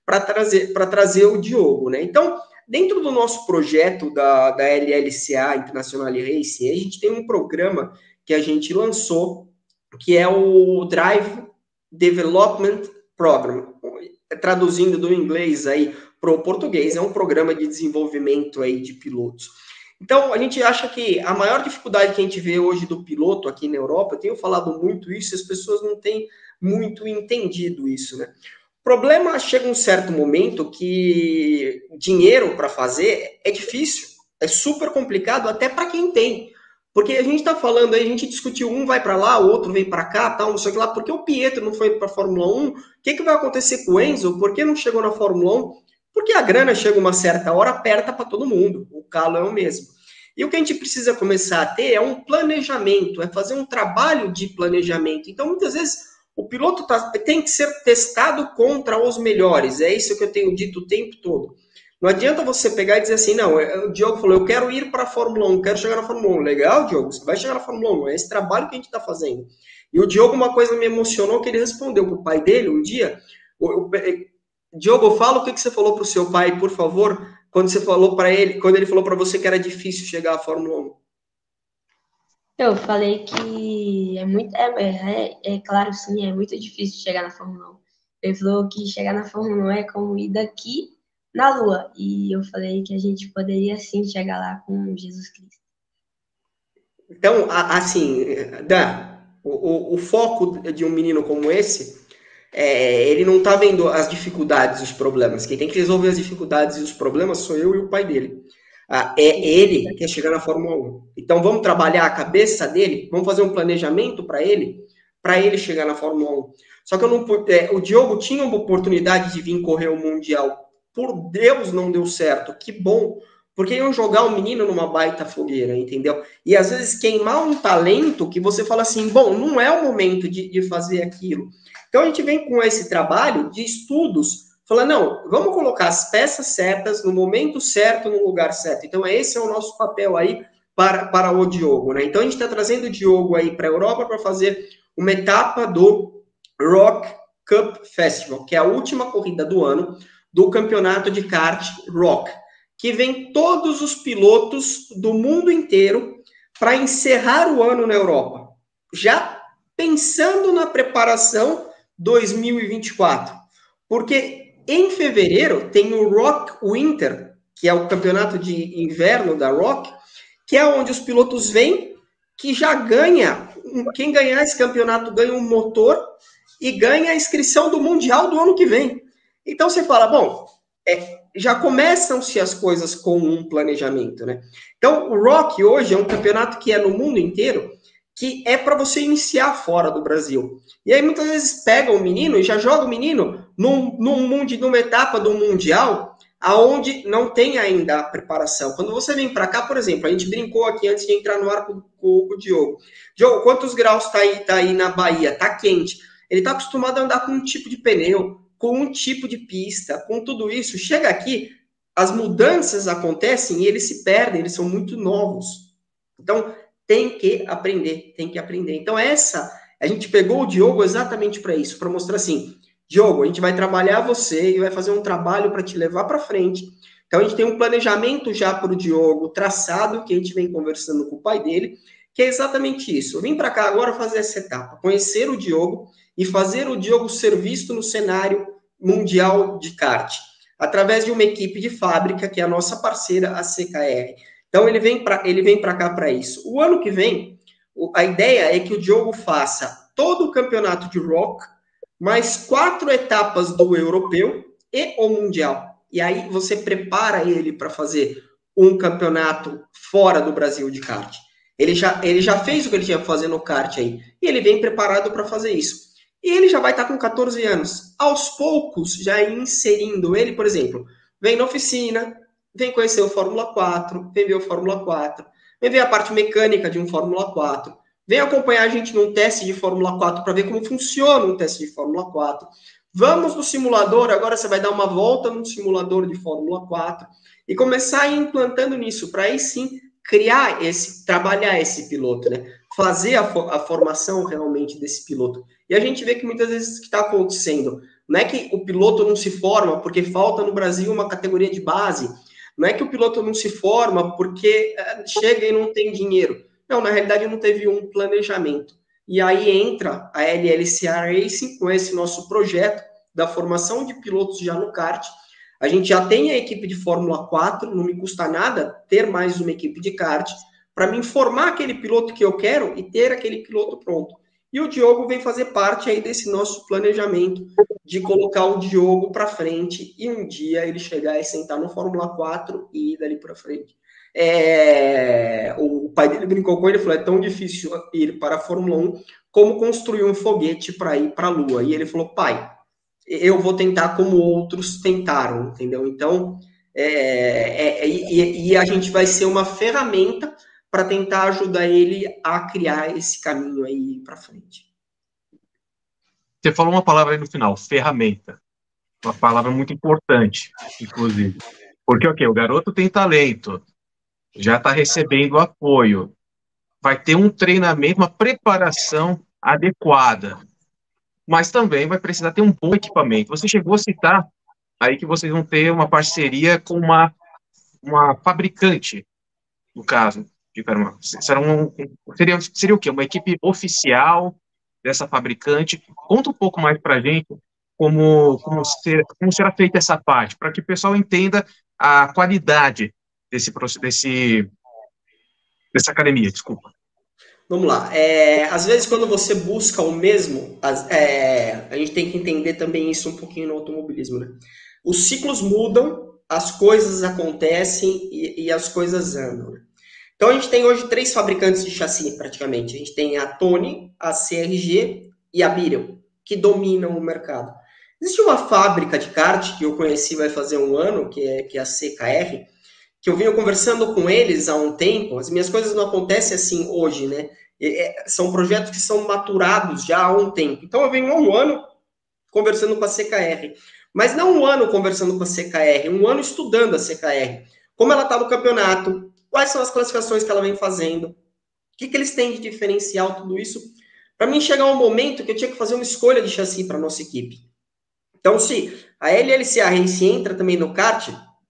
para trazer, trazer o Diogo, né? Então, dentro do nosso projeto da, da LLCA, International Racing, a gente tem um programa que a gente lançou, que é o Drive Development Program. Traduzindo do inglês aí para o português, é um programa de desenvolvimento aí de pilotos. Então, a gente acha que a maior dificuldade que a gente vê hoje do piloto aqui na Europa, eu tenho falado muito isso, as pessoas não têm muito entendido isso, né? Problema chega um certo momento que dinheiro para fazer é difícil, é super complicado até para quem tem. Porque a gente está falando aí, a gente discutiu um vai para lá, o outro vem para cá, tal, não sei o que lá. Porque o Pietro não foi para a Fórmula 1? O que, que vai acontecer com o Enzo? Por que não chegou na Fórmula 1? Porque a grana chega uma certa hora, aperta para todo mundo. O calo é o mesmo. E o que a gente precisa começar a ter é um planejamento, é fazer um trabalho de planejamento. Então, muitas vezes, O piloto tá, tem que ser testado contra os melhores. É isso que eu tenho dito o tempo todo. Não adianta você pegar e dizer assim, não, é, o Diogo falou, eu quero ir para a Fórmula 1, quero chegar na Fórmula 1. Legal, Diogo, você vai chegar na Fórmula 1, é esse trabalho que a gente está fazendo. E o Diogo, uma coisa me emocionou, que ele respondeu para o pai dele um dia, é, Diogo, fala o que, que você falou para o seu pai, por favor, quando você falou para ele, quando ele falou para você que era difícil chegar à Fórmula 1. Eu falei que é muito, é, é, é claro, sim, é muito difícil chegar na Fórmula 1. Ele falou que chegar na Fórmula 1 é como ir daqui na Lua. E eu falei que a gente poderia sim chegar lá com Jesus Cristo. Então, assim, Dan, o, o, o foco de um menino como esse, é, ele não está vendo as dificuldades, os problemas. Quem tem que resolver as dificuldades e os problemas sou eu e o pai dele. Ah, é ele que quer chegar na Fórmula 1. Então vamos trabalhar a cabeça dele, vamos fazer um planejamento para ele, para ele chegar na Fórmula 1. Só que eu não, é, o Diogo tinha uma oportunidade de vir correr o Mundial por Deus não deu certo. Que bom, porque iam jogar o menino numa baita fogueira, entendeu? E às vezes queimar um talento que você fala assim, bom, não é o momento de, de fazer aquilo. Então a gente vem com esse trabalho de estudos, falando, não, vamos colocar as peças certas no momento certo, no lugar certo. Então esse é o nosso papel aí para, para o Diogo, né? Então a gente está trazendo o Diogo aí para a Europa para fazer uma etapa do Rock Cup Festival, que é a última corrida do ano, do campeonato de kart Rock, que vem todos os pilotos do mundo inteiro para encerrar o ano na Europa, já pensando na preparação 2024. Porque em fevereiro tem o Rock Winter, que é o campeonato de inverno da Rock, que é onde os pilotos vêm que já ganha, quem ganhar esse campeonato ganha um motor e ganha a inscrição do Mundial do ano que vem. Então você fala, bom, é, já começam-se as coisas com um planejamento, né? Então o Rock hoje é um campeonato que é no mundo inteiro, que é para você iniciar fora do Brasil. E aí muitas vezes pega o menino e já joga o menino num, num mundo, numa etapa do mundial, aonde não tem ainda a preparação. Quando você vem para cá, por exemplo, a gente brincou aqui antes de entrar no ar com, com, com o Diogo. Diogo, quantos graus está aí, tá aí na Bahia? Tá quente. Ele está acostumado a andar com um tipo de pneu, com um tipo de pista, com tudo isso. Chega aqui, as mudanças acontecem e eles se perdem, eles são muito novos. Então, tem que aprender, tem que aprender. Então, essa, a gente pegou o Diogo exatamente para isso, para mostrar assim, Diogo, a gente vai trabalhar você e vai fazer um trabalho para te levar para frente. Então, a gente tem um planejamento já para o Diogo traçado, que a gente vem conversando com o pai dele, que é exatamente isso. Eu vim para cá agora fazer essa etapa, conhecer o Diogo e fazer o Diogo ser visto no cenário mundial de kart, através de uma equipe de fábrica, que é a nossa parceira, a CKR. Então, ele vem para ele vem para cá para isso. O ano que vem, a ideia é que o Diogo faça todo o campeonato de rock, mais quatro etapas do europeu e o mundial. E aí você prepara ele para fazer um campeonato fora do Brasil de kart. Ele já, ele já fez o que ele tinha que fazer no kart aí. E ele vem preparado para fazer isso. E ele já vai estar com 14 anos. Aos poucos, já inserindo ele, por exemplo, vem na oficina, vem conhecer o Fórmula 4, vem ver o Fórmula 4, vem ver a parte mecânica de um Fórmula 4, vem acompanhar a gente num teste de Fórmula 4 para ver como funciona um teste de Fórmula 4. Vamos no simulador, agora você vai dar uma volta no simulador de Fórmula 4 e começar a ir implantando nisso, para aí sim criar esse, trabalhar esse piloto, né? Fazer a, a formação realmente desse piloto. E a gente vê que muitas vezes o que está acontecendo não é que o piloto não se forma porque falta no Brasil uma categoria de base, não é que o piloto não se forma porque eh, chega e não tem dinheiro. Não, na realidade não teve um planejamento. E aí entra a LLCA Racing com esse nosso projeto da formação de pilotos já no kart. A gente já tem a equipe de Fórmula 4, não me custa nada ter mais uma equipe de kart para me informar aquele piloto que eu quero e ter aquele piloto pronto. E o Diogo vem fazer parte aí desse nosso planejamento de colocar o Diogo para frente e um dia ele chegar e sentar no Fórmula 4 e ir dali para frente. É... o pai dele brincou com ele e falou: é tão difícil ir para a Fórmula 1 como construir um foguete para ir para a Lua. E ele falou: pai, eu vou tentar como outros tentaram, entendeu? Então, é, é, é e, e a gente vai ser uma ferramenta para tentar ajudar ele a criar esse caminho aí para frente. Você falou uma palavra aí no final, ferramenta. Uma palavra muito importante, inclusive. Porque, o garoto tem talento, já está recebendo apoio, vai ter um treinamento, uma preparação adequada, mas também vai precisar ter um bom equipamento. Você chegou a citar aí que vocês vão ter uma parceria com uma, uma fabricante, no caso, será um, seria, seria o quê? Uma equipe oficial dessa fabricante? Conta um pouco mais para a gente como, como, ser, como será feita essa parte, para que o pessoal entenda a qualidade desse, desse, dessa academia, desculpa. Vamos lá. É, às vezes, quando você busca o mesmo, as, é, a gente tem que entender também isso um pouquinho no automobilismo. Né? Os ciclos mudam, as coisas acontecem e, e as coisas andam. Né? Então, a gente tem hoje três fabricantes de chassi, praticamente. A gente tem a Tony, a CRG e a Birel, que dominam o mercado. Existe uma fábrica de kart que eu conheci vai fazer um ano, que é, que é a CKR, que eu venho conversando com eles há um tempo. As minhas coisas não acontecem assim hoje, né? é, são projetos que são maturados já há um tempo. Então, eu venho há um ano conversando com a CKR. Mas não um ano conversando com a CKR, um ano estudando a CKR. Como ela está no campeonato, quais são as classificações que ela vem fazendo, o que, que eles têm de diferencial, tudo isso. Para mim, chegar um momento que eu tinha que fazer uma escolha de chassi para nossa equipe. Então, se a LLCA Race entra também no kart,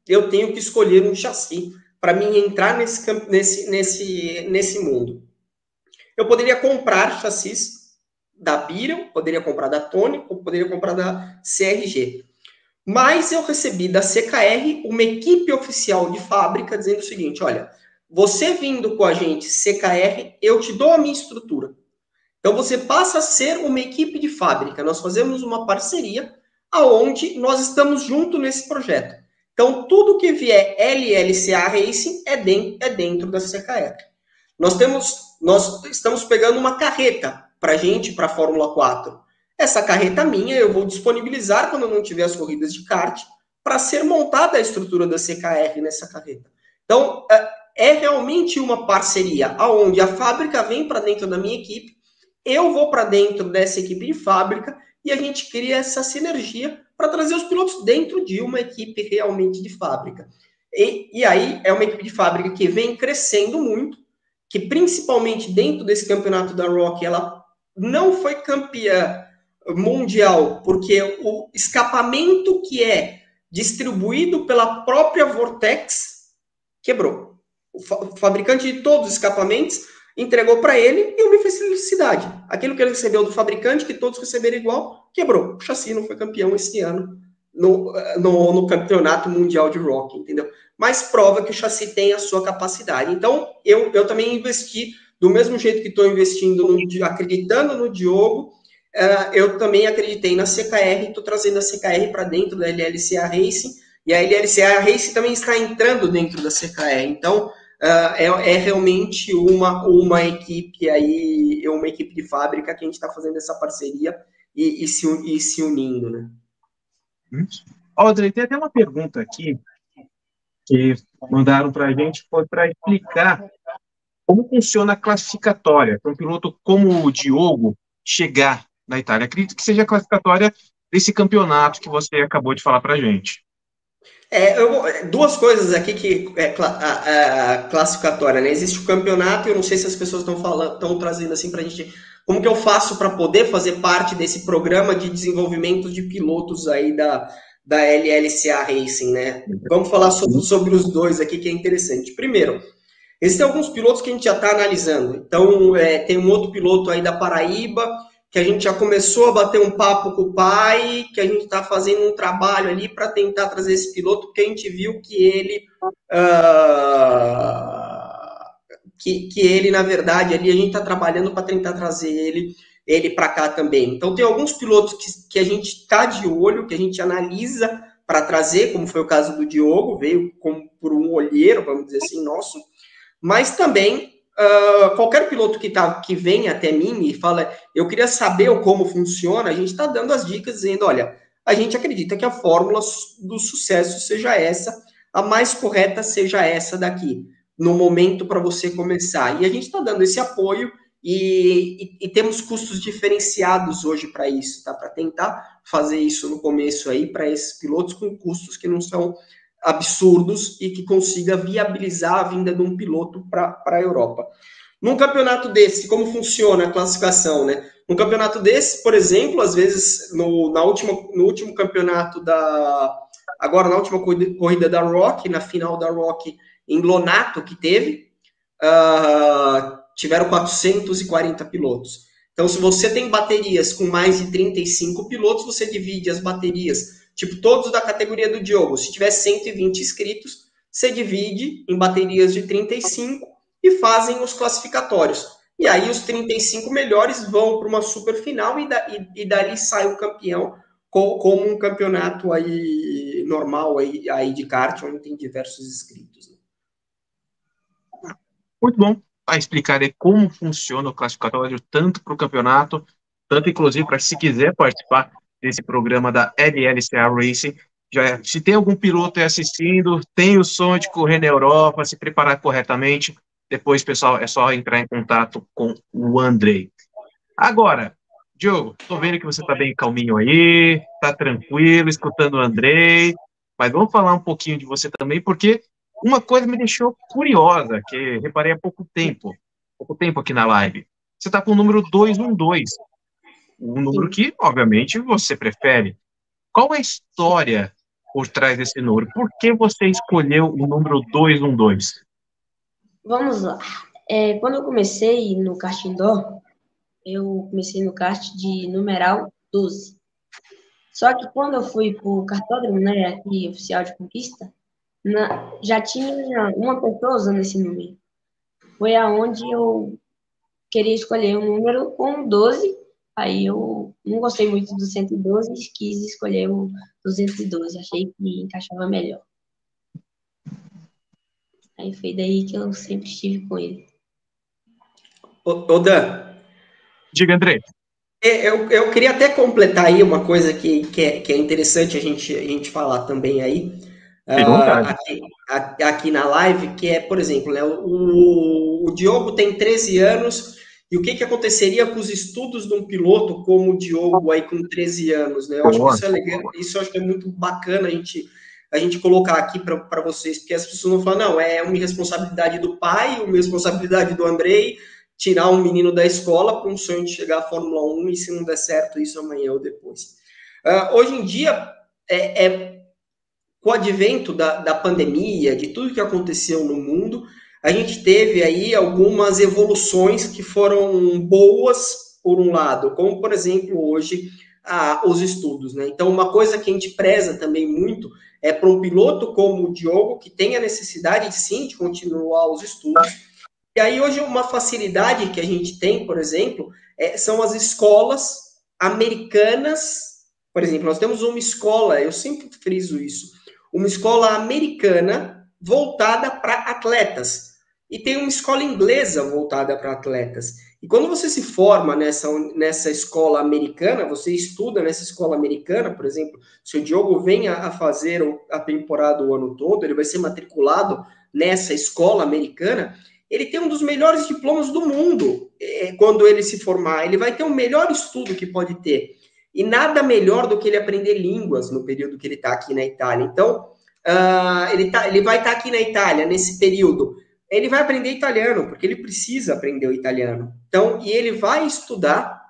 eu tenho que escolher um chassi para mim entrar nesse, nesse, nesse, nesse mundo. Eu poderia comprar chassis da Bira, poderia comprar da Tony, ou poderia comprar da CRG. Mas eu recebi da CKR uma equipe oficial de fábrica dizendo o seguinte: olha, você vindo com a gente CKR, eu te dou a minha estrutura. Então você passa a ser uma equipe de fábrica. Nós fazemos uma parceria aonde nós estamos junto nesse projeto. Então tudo que vier LLCA Racing é dentro, é dentro da CKR. Nós temos nós estamos pegando uma carreta para gente, para a Fórmula 4. Essa carreta minha eu vou disponibilizar quando não tiver as corridas de kart para ser montada a estrutura da CKR nessa carreta. Então, é, é realmente uma parceria aonde a fábrica vem para dentro da minha equipe, eu vou para dentro dessa equipe de fábrica e a gente cria essa sinergia para trazer os pilotos dentro de uma equipe realmente de fábrica. E, e aí é uma equipe de fábrica que vem crescendo muito, que principalmente dentro desse campeonato da Rock, ela não foi campeã mundial, porque o escapamento que é distribuído pela própria Vortex quebrou. O, fa o fabricante de todos os escapamentos entregou para ele e uma infelicidade. Aquilo que ele recebeu do fabricante, que todos receberam igual, quebrou. O chassi não foi campeão esse ano no, no, no, campeonato mundial de rock, entendeu? Mas prova que o chassi tem a sua capacidade. Então, eu, eu também investi do mesmo jeito que estou investindo, no, acreditando no Diogo, eu também acreditei na CKR, estou trazendo a CKR para dentro da LLCA Racing, e a LLCA Racing também está entrando dentro da CKR. Então, uh, é, é, realmente uma, uma equipe aí, uma equipe de fábrica que a gente está fazendo essa parceria e, e, se, e se unindo, né? Audrey, tem até uma pergunta aqui que mandaram para a gente, foi para explicar como funciona a classificatória para um piloto como o Diogo chegar na Itália. Acredito que seja a classificatória desse campeonato que você acabou de falar para a gente. É, eu, duas coisas aqui que é a, a classificatória, né? Existe o campeonato, eu não sei se as pessoas estão falando, estão trazendo assim para a gente como que eu faço para poder fazer parte desse programa de desenvolvimento de pilotos aí da, da LLCA Racing, né? Vamos falar sobre, sobre os dois aqui, que é interessante. Primeiro, existem alguns pilotos que a gente já está analisando. Então, é, tem um outro piloto aí da Paraíba, que a gente já começou a bater um papo com o pai, que a gente está fazendo um trabalho ali para tentar trazer esse piloto, porque a gente viu que ele. Uh que, que ele, na verdade, ali a gente está trabalhando para tentar trazer ele ele para cá também. Então, tem alguns pilotos que, que a gente está de olho, que a gente analisa para trazer, como foi o caso do Diogo, veio como por um olheiro, vamos dizer assim, nosso, mas também uh, qualquer piloto que, tá, que vem até mim e fala, eu queria saber como funciona, a gente está dando as dicas, dizendo, olha, a gente acredita que a fórmula do sucesso seja essa, a mais correta seja essa daqui no momento para você começar. E a gente está dando esse apoio E, e, e, temos custos diferenciados hoje para isso, tá? Para tentar fazer isso no começo aí para esses pilotos com custos que não são absurdos e que consiga viabilizar a vinda de um piloto para a Europa. Num campeonato desse, como funciona a classificação, né? Num campeonato desse, por exemplo, às vezes no, na última, no último campeonato da. Agora, na última corrida da Rock, na final da Rock em Lonato, que teve, uh, tiveram 440 pilotos. Então, se você tem baterias com mais de 35 pilotos, você divide as baterias, tipo todos da categoria do Diogo. Se tiver 120 inscritos, você divide em baterias de 35 e fazem os classificatórios. E aí os 35 melhores vão para uma super final e, da, e, e dali sai o campeão como com um campeonato aí normal aí, aí de kart, onde tem diversos inscritos. Né? Muito bom a explicar como funciona o classificatório, tanto para o campeonato, tanto inclusive para se quiser participar desse programa da LLCA Racing. Já, se tem algum piloto assistindo, tem o sonho de correr na Europa, se preparar corretamente, depois, pessoal, é só entrar em contato com o Andrei. Agora, Diogo, tô vendo que você tá bem calminho aí, tá tranquilo, escutando o Andrei, mas vamos falar um pouquinho de você também, porque uma coisa me deixou curiosa, que reparei há pouco tempo, pouco tempo aqui na live. Você está com o número 212, um número que, obviamente, você prefere. Qual é a história por trás desse número? Por que você escolheu o número 212? Vamos lá. É, quando eu comecei no kart indoor, eu comecei no kart de numeral 12. Só que quando eu fui para o cartódromo, né, aqui, oficial de conquista, na, já tinha uma pessoa usando esse número. Foi aonde eu queria escolher um número com 12, aí eu não gostei muito do 112 e quis escolher o 212, achei que encaixava melhor. Aí foi daí que eu sempre estive com ele. Ô, Dan. Diga, André. É, eu, eu queria até completar aí uma coisa que, que, é, que é interessante a gente, a gente falar também aí. Uh, aqui, aqui, na live, que é, por exemplo, né, o, o Diogo tem 13 anos e o que, que aconteceria com os estudos de um piloto como o Diogo aí com 13 anos, né? Eu acho que isso é legal, isso acho que é muito bacana a gente, a gente colocar aqui para vocês, porque as pessoas vão falar, não, é uma responsabilidade do pai, uma responsabilidade do Andrei, tirar um menino da escola para um sonho de chegar à Fórmula 1 e se não der certo isso amanhã ou depois. Uh, hoje em dia, é, é com o advento da, da pandemia, de tudo que aconteceu no mundo, a gente teve aí algumas evoluções que foram boas, por um lado, como, por exemplo, hoje, a, os estudos. Né? Então, uma coisa que a gente preza também muito é para um piloto como o Diogo, que tem a necessidade, sim, de continuar os estudos. E aí, hoje, uma facilidade que a gente tem, por exemplo, é, são as escolas americanas. Por exemplo, nós temos uma escola, eu sempre friso isso, uma escola americana voltada para atletas e tem uma escola inglesa voltada para atletas. E quando você se forma nessa, nessa escola americana, você estuda nessa escola americana, por exemplo, se o Diogo vem a, fazer a temporada o ano todo, ele vai ser matriculado nessa escola americana, ele tem um dos melhores diplomas do mundo é, quando ele se formar. Ele vai ter o melhor estudo que pode ter. E nada melhor do que ele aprender línguas no período que ele está aqui na Itália. Então, uh, ele, tá, ele vai estar tá aqui na Itália nesse período. Ele vai aprender italiano, porque ele precisa aprender o italiano. Então, e ele vai estudar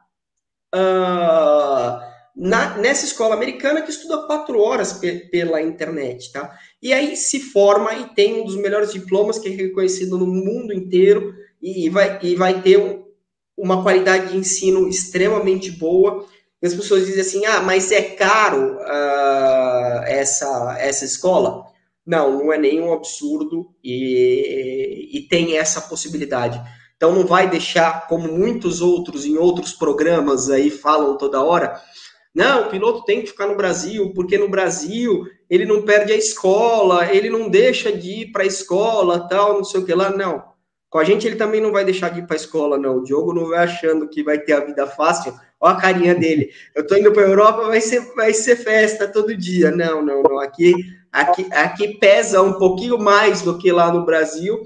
uh, na, nessa escola americana que estuda quatro horas pe pela internet, tá? E aí se forma e tem um dos melhores diplomas que é reconhecido no mundo inteiro e vai, e vai ter um, uma qualidade de ensino extremamente boa e as pessoas dizem assim, ah, mas é caro uh, essa, essa escola? Não, não é nenhum absurdo e, e tem essa possibilidade. Então não vai deixar, como muitos outros em outros programas aí falam toda hora, não, o piloto tem que ficar no Brasil, porque no Brasil ele não perde a escola, ele não deixa de ir para a escola, tal, não sei o que lá. Não, com a gente ele também não vai deixar de ir para a escola, não. O Diogo não vai achando que vai ter a vida fácil. Olha a carinha dele. Eu tô indo para a Europa, vai ser, vai ser festa todo dia. Não, não, não. Aqui, aqui, aqui pesa um pouquinho mais do que lá no Brasil.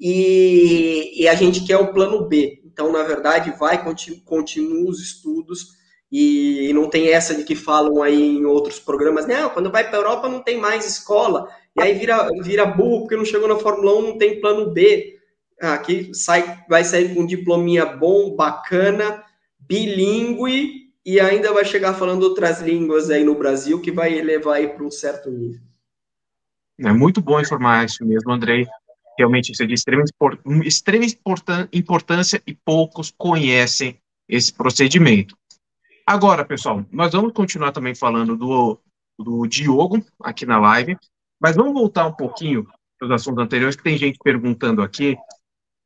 E, e a gente quer o plano B. Então, na verdade, vai continuar os estudos e, e, não tem essa de que falam aí em outros programas, não, quando vai para a Europa não tem mais escola, e aí vira, vira burro porque não chegou na Fórmula 1, não tem plano B. Aqui sai, vai sair com um diplominha bom, bacana, bilíngue, e ainda vai chegar falando outras línguas aí no Brasil, que vai levar aí para um certo nível. É muito bom informar isso mesmo, Andrei. Realmente isso é de extrema, extrema importância e poucos conhecem esse procedimento. Agora, pessoal, nós vamos continuar também falando do, do Diogo aqui na live, mas vamos voltar um pouquinho para os assuntos anteriores, que tem gente perguntando aqui.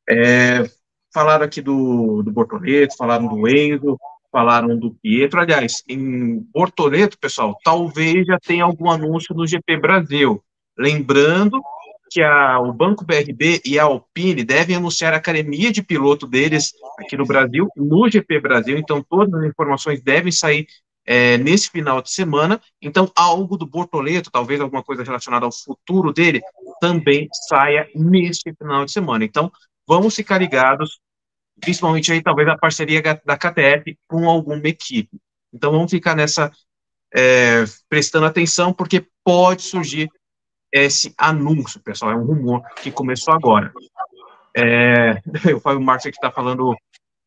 É, falaram aqui do, do Bortoleto, falaram do Enzo, falaram do Pietro. Aliás, em Bortoleto, pessoal, talvez já tenha algum anúncio no GP Brasil. Lembrando que a, o Banco BRB e a Alpine devem anunciar a academia de piloto deles aqui no Brasil, no GP Brasil, então todas as informações devem sair é, nesse final de semana. Então, algo do Bortoleto, talvez alguma coisa relacionada ao futuro dele, também saia neste final de semana. Então, vamos ficar ligados, principalmente aí, talvez, a parceria da KTF com alguma equipe. Então, vamos ficar nessa, é, prestando atenção, porque pode surgir esse anúncio, pessoal, é um rumor que começou agora. É, o Fábio Marques aqui está falando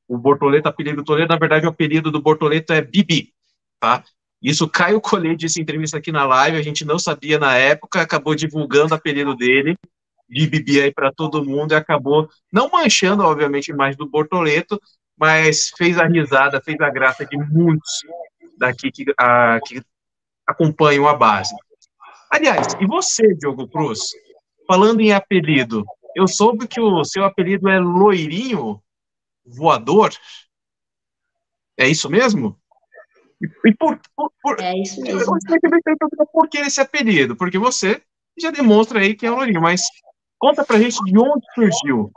o Bortoleto, apelido do Toledo, na verdade o apelido do Bortoleto é Bibi, tá? Isso Caio Colete disse em entrevista aqui na live, a gente não sabia na época, acabou divulgando o apelido dele, de Bibi aí para todo mundo, e acabou não manchando, obviamente, imagem do Bortoleto, mas fez a risada, fez a graça de muitos daqui que, a, que acompanham a base. Aliás, e você, Diogo Cruz? Falando em apelido, eu soube que o seu apelido é Loirinho Voador. É isso mesmo? E, por, por, por, é isso mesmo. Por que esse apelido? Porque você já demonstra aí que é loirinho, mas conta pra gente de onde surgiu.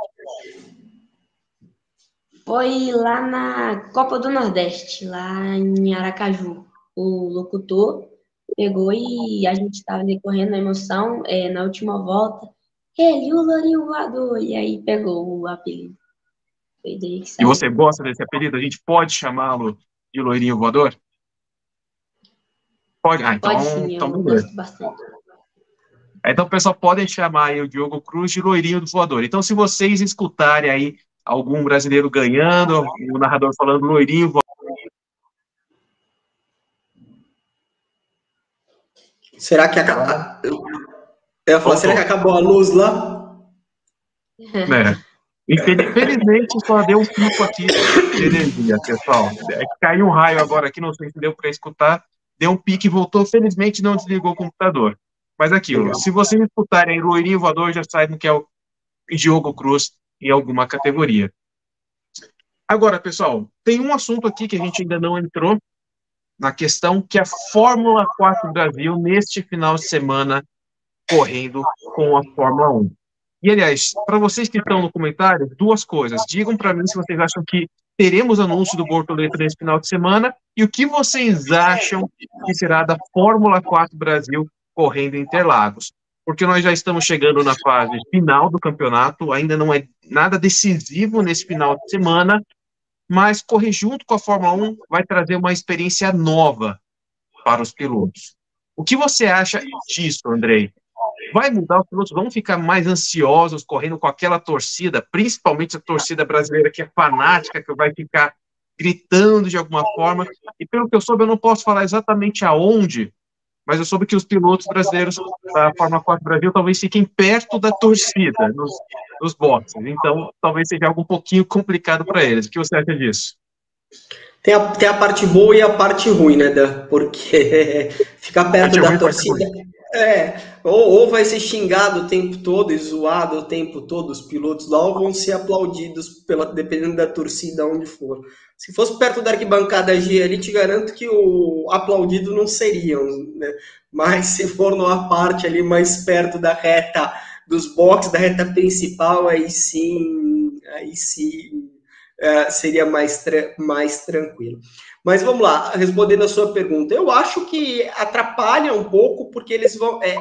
Foi lá na Copa do Nordeste, lá em Aracaju. O locutor pegou e a gente estava decorrendo a emoção é, na última volta. Ele, o Lourinho Voador, e aí pegou o apelido. E você gosta desse apelido? A gente pode chamá-lo de Loirinho Voador? Pode? Ah, então, pode sim, então, eu gosto bastante. Então, o pessoal pode chamar aí o Diogo Cruz de Loirinho do Voador. Então, se vocês escutarem aí algum brasileiro ganhando, o narrador falando Loirinho Voador, Será que acabou? Eu falar, será que acabou a luz lá? É. Infelizmente, só deu um pico aqui de energia, pessoal. É caiu um raio agora aqui, não sei se deu para escutar. Deu um pique e voltou. Felizmente, não desligou o computador. Mas aquilo, Legal. se vocês escutarem loirinho voador, já saibam que é o Diogo Cruz em alguma categoria. Agora, pessoal, tem um assunto aqui que a gente ainda não entrou, na questão que a Fórmula 4 Brasil, neste final de semana, correndo com a Fórmula 1. E, aliás, para vocês que estão no comentário, duas coisas. Digam para mim se vocês acham que teremos anúncio do Bortoleto nesse final de semana e o que vocês acham que será da Fórmula 4 Brasil correndo em Interlagos. Porque nós já estamos chegando na fase final do campeonato, ainda não é nada decisivo nesse final de semana, mas correr junto com a Fórmula 1 vai trazer uma experiência nova para os pilotos. O que você acha disso, Andrei? Vai mudar, os pilotos vão ficar mais ansiosos correndo com aquela torcida, principalmente a torcida brasileira que é fanática, que vai ficar gritando de alguma forma. E pelo que eu soube, eu não posso falar exatamente aonde, mas eu soube que os pilotos brasileiros da Fórmula 4 Brasil talvez fiquem perto da torcida, nos, nos boxes. Então, talvez seja algo um pouquinho complicado para eles. O que você acha disso? Tem a, tem a parte boa e a parte ruim, né, Dan? Porque ficar perto da torcida. É, ou, ou vai ser xingado o tempo todo e zoado o tempo todo, os pilotos lá, ou vão ser aplaudidos, pela, dependendo da torcida, onde for. Se fosse perto da arquibancada G ali, te garanto que o aplaudido não seriam, né? Mas se for numa parte ali mais perto da reta dos boxes, da reta principal, aí sim, aí sim é, seria mais, tra mais tranquilo. Mas vamos lá, respondendo a sua pergunta, eu acho que atrapalha um pouco porque eles vão. É,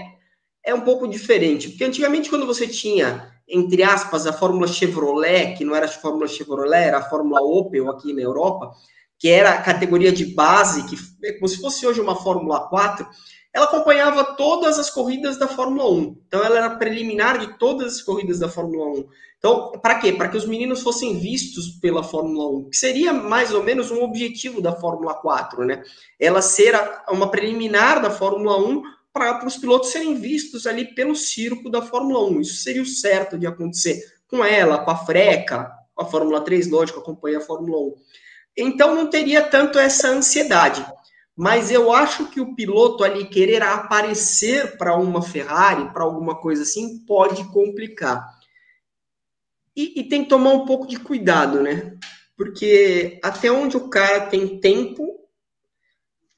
é um pouco diferente. Porque antigamente, quando você tinha entre aspas, a Fórmula Chevrolet, que não era a Fórmula Chevrolet, era a Fórmula Opel aqui na Europa, que era a categoria de base, que é como se fosse hoje uma Fórmula 4, ela acompanhava todas as corridas da Fórmula 1. Então, ela era preliminar de todas as corridas da Fórmula 1. Então, para quê? Para que os meninos fossem vistos pela Fórmula 1, que seria mais ou menos um objetivo da Fórmula 4, né? Ela ser uma preliminar da Fórmula 1 para os pilotos serem vistos ali pelo circo da Fórmula 1. Isso seria o certo de acontecer com ela, com a Freca, a Fórmula 3, lógico, acompanha a Fórmula 1. Então não teria tanto essa ansiedade. Mas eu acho que o piloto ali querer aparecer para uma Ferrari, para alguma coisa assim, pode complicar. E, e, tem que tomar um pouco de cuidado, né? Porque até onde o cara tem tempo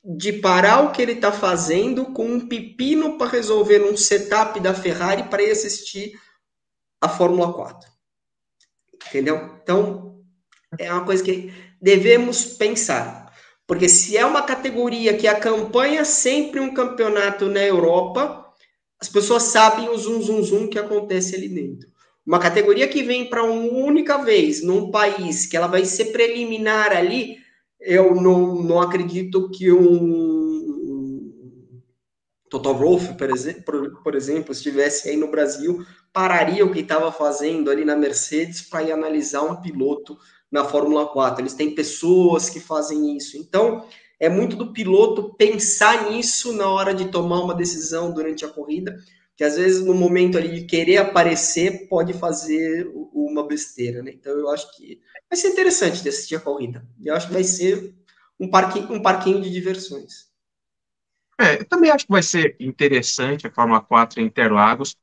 de parar o que ele está fazendo com um pepino para resolver um setup da Ferrari para ir assistir a Fórmula 4. Entendeu? Então, é uma coisa que devemos pensar. Porque se é uma categoria que acompanha sempre um campeonato na Europa, as pessoas sabem o zum zum zum que acontece ali dentro. Uma categoria que vem para uma única vez num país que ela vai ser preliminar ali, eu não, não acredito que um Total Wolff, por exemplo, por exemplo, estivesse aí no Brasil, pararia o que estava fazendo ali na Mercedes para ir analisar um piloto na Fórmula 4. Eles têm pessoas que fazem isso. Então, é muito do piloto pensar nisso na hora de tomar uma decisão durante a corrida, que às vezes no momento ali de querer aparecer pode fazer uma besteira, né? Então eu acho que vai ser interessante de assistir a corrida. Eu acho que vai ser um parquinho, um parquinho de diversões. É, eu também acho que vai ser interessante a Fórmula 4 em Interlagos,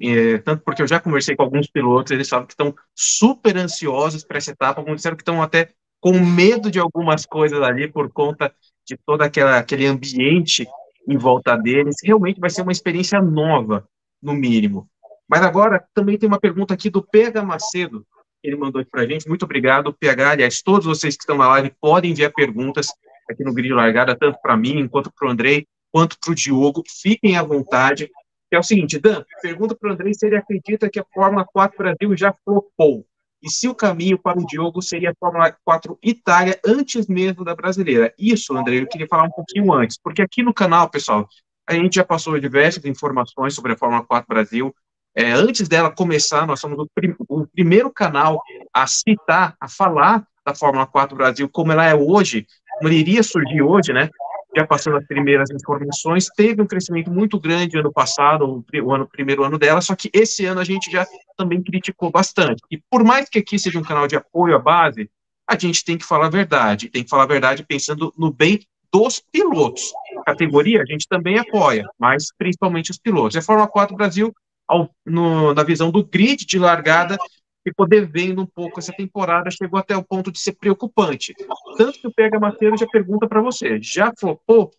é, tanto porque eu já conversei com alguns pilotos, eles falam que estão super ansiosos para essa etapa, alguns disseram que estão até com medo de algumas coisas ali por conta de todo aquela, aquele ambiente em volta deles. Realmente vai ser uma experiência nova, no mínimo. Mas agora também tem uma pergunta aqui do PH Macedo, ele mandou aqui para a gente. Muito obrigado, PH. Aliás, todos vocês que estão na live podem enviar perguntas aqui no grid largada, tanto para mim, quanto para o Andrei, quanto para o Diogo. Fiquem à vontade que é o seguinte, Dan, pergunta para o André se ele acredita que a Fórmula 4 Brasil já flopou. E se o caminho para o Diogo seria a Fórmula 4 Itália antes mesmo da brasileira. Isso, André, eu queria falar um pouquinho antes, porque aqui no canal, pessoal, a gente já passou diversas informações sobre a Fórmula 4 Brasil. É, antes dela começar, nós somos o, prim o primeiro canal a citar, a falar da Fórmula 4 Brasil como ela é hoje, como ela iria surgir hoje, né? Já passando as primeiras informações, teve um crescimento muito grande ano passado, o ano, primeiro ano dela, só que esse ano a gente já também criticou bastante. E por mais que aqui seja um canal de apoio à base, a gente tem que falar a verdade, tem que falar a verdade pensando no bem dos pilotos. Categoria a gente também apoia, mas principalmente os pilotos. A Fórmula 4 Brasil, ao, no, na visão do grid de largada, ficou devendo um pouco essa temporada, chegou até o ponto de ser preocupante. Tanto que o Pega Mateiro já pergunta para você: já flopou?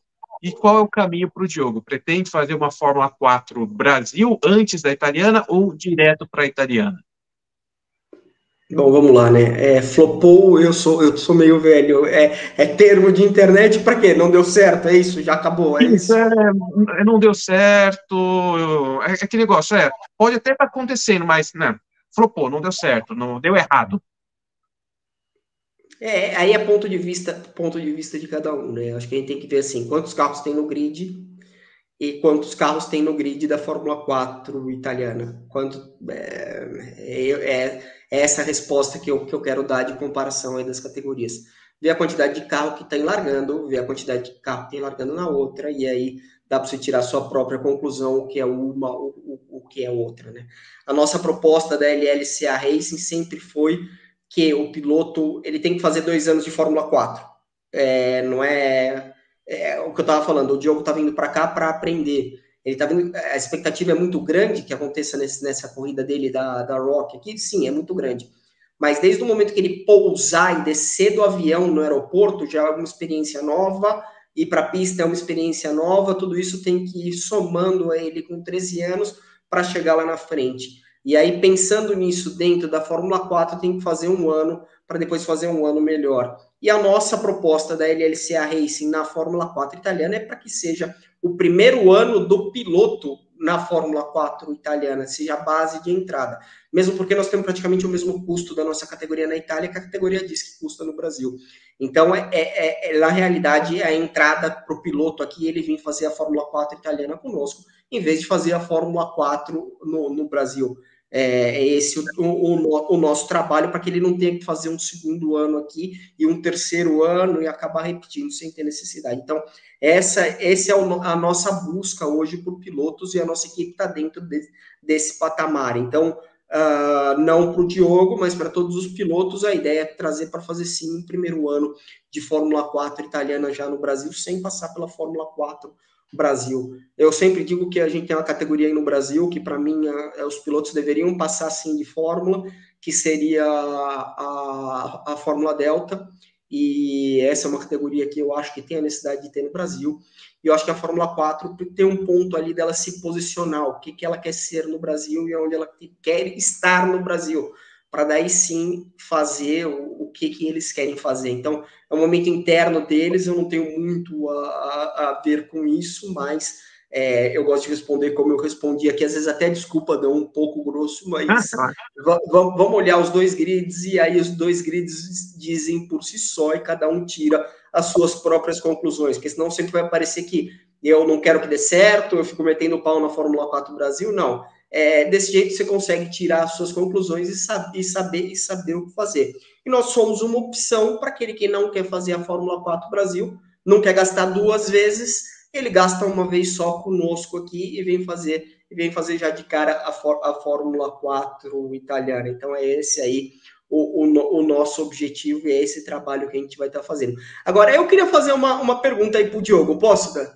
E qual é o caminho para o Diogo? Pretende fazer uma Fórmula 4 Brasil antes da italiana ou direto para a italiana? Bom, vamos lá, né? É, flopou, eu sou, eu sou meio velho. É, é termo de internet para quê? Não deu certo, é isso? Já acabou, é isso? É, não deu certo. É, é aquele negócio, é. Pode até estar tá acontecendo, mas né, flopou, não deu certo, não deu errado. É, aí é ponto de vista, ponto de vista de cada um, né? Acho que a gente tem que ver assim, quantos carros tem no grid e quantos carros tem no grid da Fórmula 4 italiana. Quanto é, é, é, essa resposta que eu, que eu quero dar de comparação aí das categorias. Ver a quantidade de carro que tem largando, ver a quantidade de carro que tem largando na outra, e aí dá para você tirar sua própria conclusão, o que é uma, o que é outra, né? A nossa proposta da LLCA Racing sempre foi que o piloto ele tem que fazer dois anos de Fórmula 4. É, não é, é, o que eu estava falando, o Diogo está vindo para cá para aprender. Ele tá vindo, a expectativa é muito grande que aconteça nesse, nessa corrida dele da, da Rock aqui, sim, é muito grande. Mas desde o momento que ele pousar e descer do avião no aeroporto, já é uma experiência nova, ir para a pista é uma experiência nova, tudo isso tem que ir somando a ele com 13 anos para chegar lá na frente. E aí, pensando nisso dentro da Fórmula 4, tem que fazer um ano para depois fazer um ano melhor. E a nossa proposta da LLCA Racing na Fórmula 4 italiana é para que seja o primeiro ano do piloto na Fórmula 4 italiana seja a base de entrada. Mesmo porque nós temos praticamente o mesmo custo da nossa categoria na Itália que a categoria diz que custa no Brasil. Então, é, é, é na realidade, a entrada para o piloto aqui, ele vir fazer a Fórmula 4 italiana conosco, em vez de fazer a Fórmula 4 no, no Brasil. É, é esse o, o, o nosso trabalho para que ele não tenha que fazer um segundo ano aqui e um terceiro ano e acabar repetindo sem ter necessidade. Então, essa, essa é a nossa busca hoje por pilotos e a nossa equipe está dentro de, desse patamar. Então, uh, não para o Diogo, mas para todos os pilotos, a ideia é trazer para fazer sim um primeiro ano de Fórmula 4 italiana já no Brasil, sem passar pela Fórmula 4 Brasil. Eu sempre digo que a gente tem uma categoria aí no Brasil que, para mim, é, os pilotos deveriam passar sim de Fórmula, que seria a, a, a Fórmula Delta, e essa é uma categoria que eu acho que tem a necessidade de ter no Brasil. E eu acho que a Fórmula 4 tem um ponto ali dela se posicionar, o que, que ela quer ser no Brasil e onde ela quer estar no Brasil para daí sim fazer o, o, que, que eles querem fazer. Então, é um momento interno deles, eu não tenho muito a, a, a ver com isso, mas é, eu gosto de responder como eu respondi aqui, às vezes até desculpa, deu um pouco grosso, mas ah, tá. vamos olhar os dois grids e aí os dois grids dizem por si só e cada um tira as suas próprias conclusões, porque senão sempre vai parecer que eu não quero que dê certo, eu fico metendo pau na Fórmula 4 Brasil, não é, desse jeito você consegue tirar as suas conclusões e, sab e, saber, e saber o que fazer. E nós somos uma opção para aquele que não quer fazer a Fórmula 4 Brasil, não quer gastar duas vezes, ele gasta uma vez só conosco aqui e vem fazer e vem fazer já de cara a, a Fórmula 4 italiana. Então é esse aí o, o, o, nosso objetivo e é esse trabalho que a gente vai estar tá fazendo. Agora, eu queria fazer uma, uma pergunta aí para o Diogo, posso, Dan?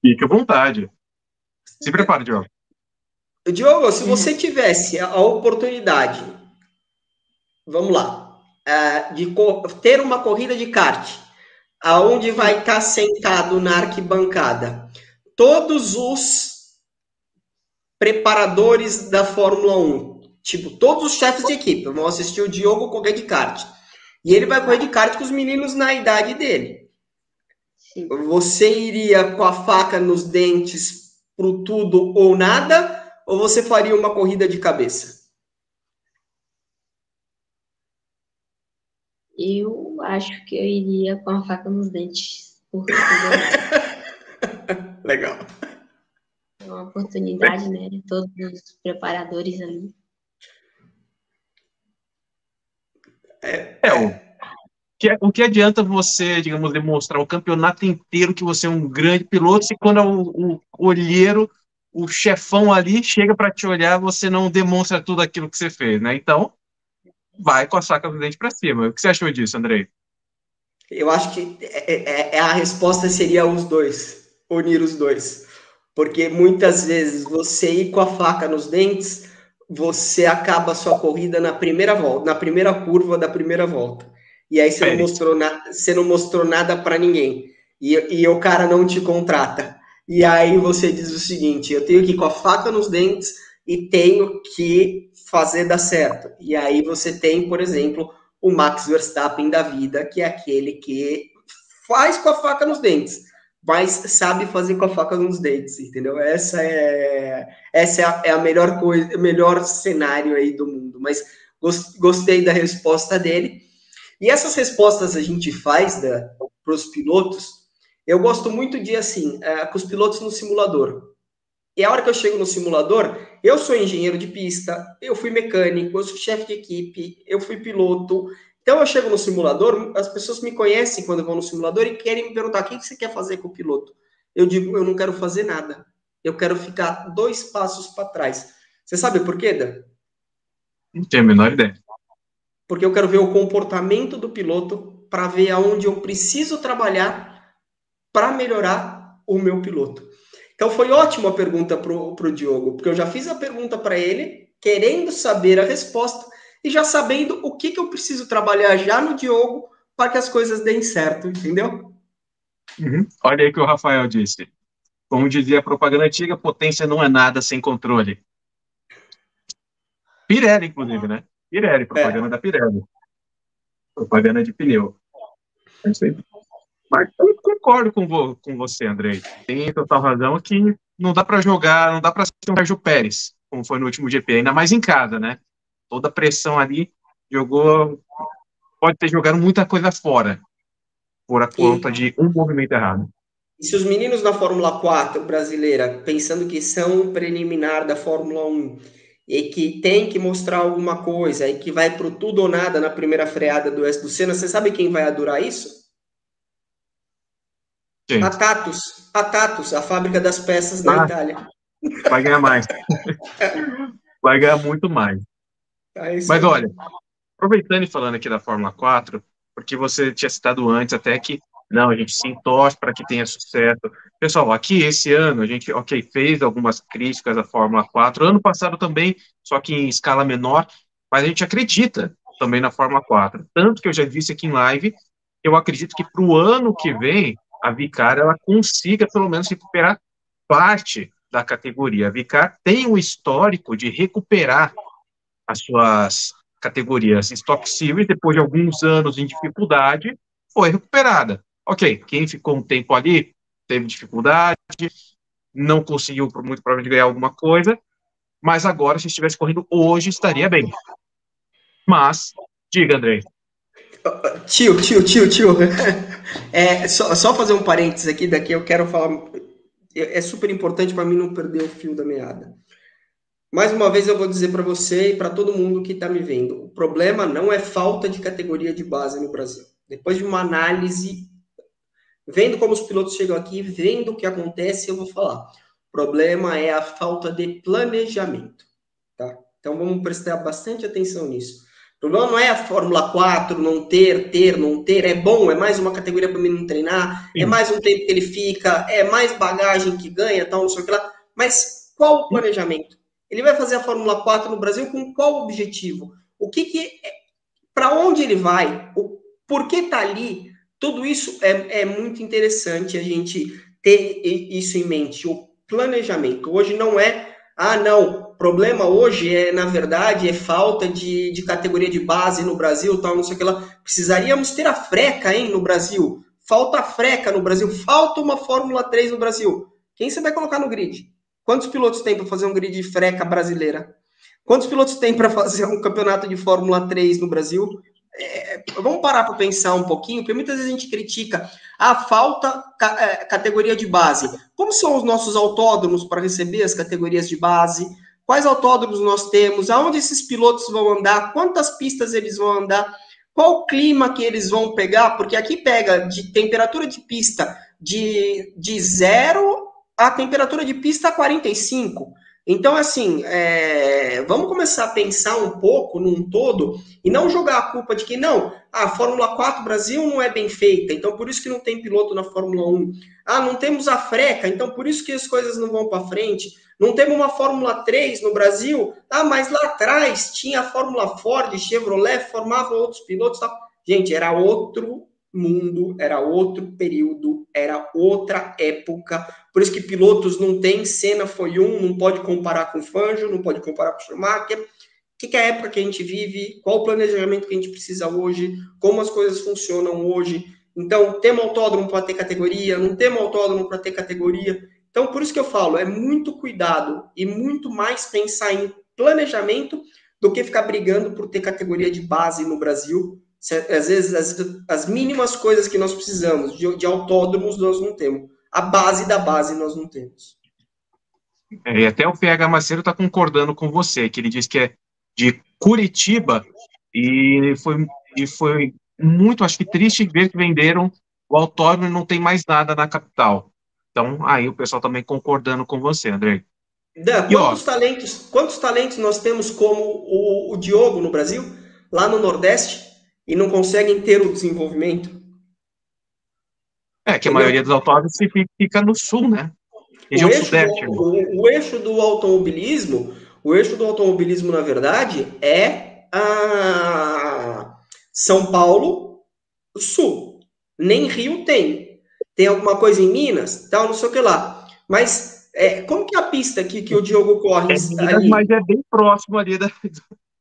Fique à vontade. Se prepare, Diogo. Diogo, se você tivesse a oportunidade, vamos lá, é, de ter uma corrida de kart, aonde vai estar sentado na arquibancada todos os preparadores da Fórmula 1, tipo, todos os chefes de equipe vão assistir o Diogo correr de kart. E ele vai correr de kart com os meninos na idade dele. Sim. Você iria com a faca nos dentes pro tudo ou nada? Ou você faria uma corrida de cabeça? Eu acho que eu iria com a faca nos dentes. Legal. É uma oportunidade, né? De todos os preparadores ali. É, é o, que, o que adianta você, digamos, demonstrar o campeonato inteiro que você é um grande piloto se quando é o, o olheiro o chefão ali chega para te olhar, você não demonstra tudo aquilo que você fez, né? Então, vai com a saca do dente para cima. O que você achou disso, Andrei? Eu acho que é, é, é, a resposta seria os dois, unir os dois. Porque muitas vezes você ir com a faca nos dentes, você acaba a sua corrida na primeira volta, na primeira curva da primeira volta. E aí você, não mostrou, na, você não mostrou nada para ninguém. E, e o cara não te contrata. E aí você diz o seguinte: eu tenho que ir com a faca nos dentes e tenho que fazer dar certo. E aí você tem, por exemplo, o Max Verstappen da vida, que é aquele que faz com a faca nos dentes, mas sabe fazer com a faca nos dentes, entendeu? Essa é essa é a, é a melhor coisa, melhor cenário aí do mundo. Mas gostei da resposta dele. E essas respostas a gente faz para os pilotos eu gosto muito de, assim, é, com os pilotos no simulador. E a hora que eu chego no simulador, eu sou engenheiro de pista, eu fui mecânico, eu sou chefe de equipe, eu fui piloto. Então eu chego no simulador, as pessoas me conhecem quando vão no simulador e querem me perguntar: o que você quer fazer com o piloto? Eu digo: eu não quero fazer nada. Eu quero ficar dois passos para trás. Você sabe por quê, Dan? Não tenho a menor ideia. Porque eu quero ver o comportamento do piloto para ver aonde eu preciso trabalhar para melhorar o meu piloto? Então foi ótima a pergunta para o Diogo, porque eu já fiz a pergunta para ele, querendo saber a resposta e já sabendo o que, que eu preciso trabalhar já no Diogo para que as coisas deem certo, entendeu? Uhum. Olha aí o que o Rafael disse. Como dizia a propaganda antiga, potência não é nada sem controle. Pirelli, inclusive, né? Pirelli, propaganda é. da Pirelli. Propaganda de pneu. É isso aí. Mas eu concordo com, vo, com você, Andrei. Tem total razão que não dá para jogar, não dá para ser um Sérgio Pérez, como foi no último GP, ainda mais em casa, né? Toda a pressão ali, jogou, pode ter jogado muita coisa fora, por a conta e, de um movimento errado. E se os meninos da Fórmula 4 brasileira, pensando que são preliminar da Fórmula 1, e que tem que mostrar alguma coisa, e que vai pro tudo ou nada na primeira freada do S do Senna, você sabe quem vai adorar isso? Sim. A Tatus, a Tatus, a fábrica das peças na ah, Itália. Vai ganhar mais. vai ganhar muito mais. É Mas olha, aproveitando e falando aqui da Fórmula 4, porque você tinha citado antes até que não, a gente se entorce para que tenha sucesso. Pessoal, aqui esse ano a gente, ok, fez algumas críticas à Fórmula 4, ano passado também, só que em escala menor, mas a gente acredita também na Fórmula 4. Tanto que eu já disse aqui em live, eu acredito que para o ano que vem a Vicar ela consiga pelo menos recuperar parte da categoria. A Vicar tem um histórico de recuperar as suas categorias. Stock Series, depois de alguns anos em dificuldade, foi recuperada. Ok, quem ficou um tempo ali teve dificuldade, não conseguiu muito provavelmente ganhar alguma coisa, mas agora, se estivesse correndo hoje, estaria bem. Mas, diga, André. Tio, tio, tio, tio. É, só, só fazer um parênteses aqui, daqui eu quero falar. É super importante para mim não perder o fio da meada. Mais uma vez eu vou dizer para você e para todo mundo que está me vendo: o problema não é falta de categoria de base no Brasil. Depois de uma análise, vendo como os pilotos chegam aqui, vendo o que acontece, eu vou falar. O problema é a falta de planejamento. Tá? Então vamos prestar bastante atenção nisso. O problema não é a Fórmula 4 não ter, ter, não ter. É bom, é mais uma categoria para o menino treinar, é Sim. é mais um tempo que ele fica, é mais bagagem que ganha, tal, não sei o que lá. Mas qual o planejamento? Ele vai fazer a Fórmula 4 no Brasil com qual objetivo? O que que. É, para onde ele vai? O, por que está ali? Tudo isso é, é muito interessante a gente ter isso em mente. O planejamento. Hoje não é ah, não, problema hoje é, na verdade, é falta de, de categoria de base no Brasil, tal, não sei o que lá. Precisaríamos ter a freca, hein, no Brasil. Falta a freca no Brasil, falta uma Fórmula 3 no Brasil. Quem você vai colocar no grid? Quantos pilotos tem para fazer um grid de freca brasileira? Quantos pilotos tem para fazer um campeonato de Fórmula 3 no Brasil? É, vamos parar para pensar um pouquinho, porque muitas vezes a gente critica a falta ca, é, categoria de base. Como são os nossos autódromos para receber as categorias de base? Quais autódromos nós temos? Aonde esses pilotos vão andar? Quantas pistas eles vão andar? Qual clima que eles vão pegar? Porque aqui pega de temperatura de pista de, de zero a temperatura de pista 45. Então, assim, é, vamos começar a pensar um pouco num todo e não jogar a culpa de que não, a Fórmula 4 Brasil não é bem feita, então por isso que não tem piloto na Fórmula 1. Ah, não temos a freca, então por isso que as coisas não vão para frente. Não temos uma Fórmula 3 no Brasil, ah, mas lá atrás tinha a Fórmula Ford, Chevrolet, formava outros pilotos. Tal. Gente, era outro mundo, era outro período, era outra época. Por isso que pilotos não tem, Senna foi um, não pode comparar com Fangio, não pode comparar com Schumacher. O que, que é a época que a gente vive? Qual o planejamento que a gente precisa hoje? Como as coisas funcionam hoje? Então, temos autódromo para ter categoria, não temos autódromo para ter categoria. Então, por isso que eu falo, é muito cuidado e muito mais pensar em planejamento do que ficar brigando por ter categoria de base no Brasil, às vezes as, as mínimas coisas que nós precisamos de, de autódromos nós não temos. A base da base nós não temos. É, e até o PH Macedo está concordando com você, que ele diz que é de Curitiba e foi, e foi muito, acho que triste ver que venderam o autódromo e não tem mais nada na capital. Então, aí o pessoal também concordando com você, André. Dan, quantos, talentos, quantos talentos nós temos como o, o Diogo no Brasil, lá no Nordeste? E não conseguem ter o desenvolvimento. É, que a maioria dos autódromos fica no sul, né? o, eixo do, o, o, eixo do automobilismo, o eixo do automobilismo, na verdade, é a São Paulo Sul. Nem Rio tem. Tem alguma coisa em Minas, tal, não sei o que lá. Mas é, como que é a pista que, que o Diogo corre? É mas é bem próximo ali da,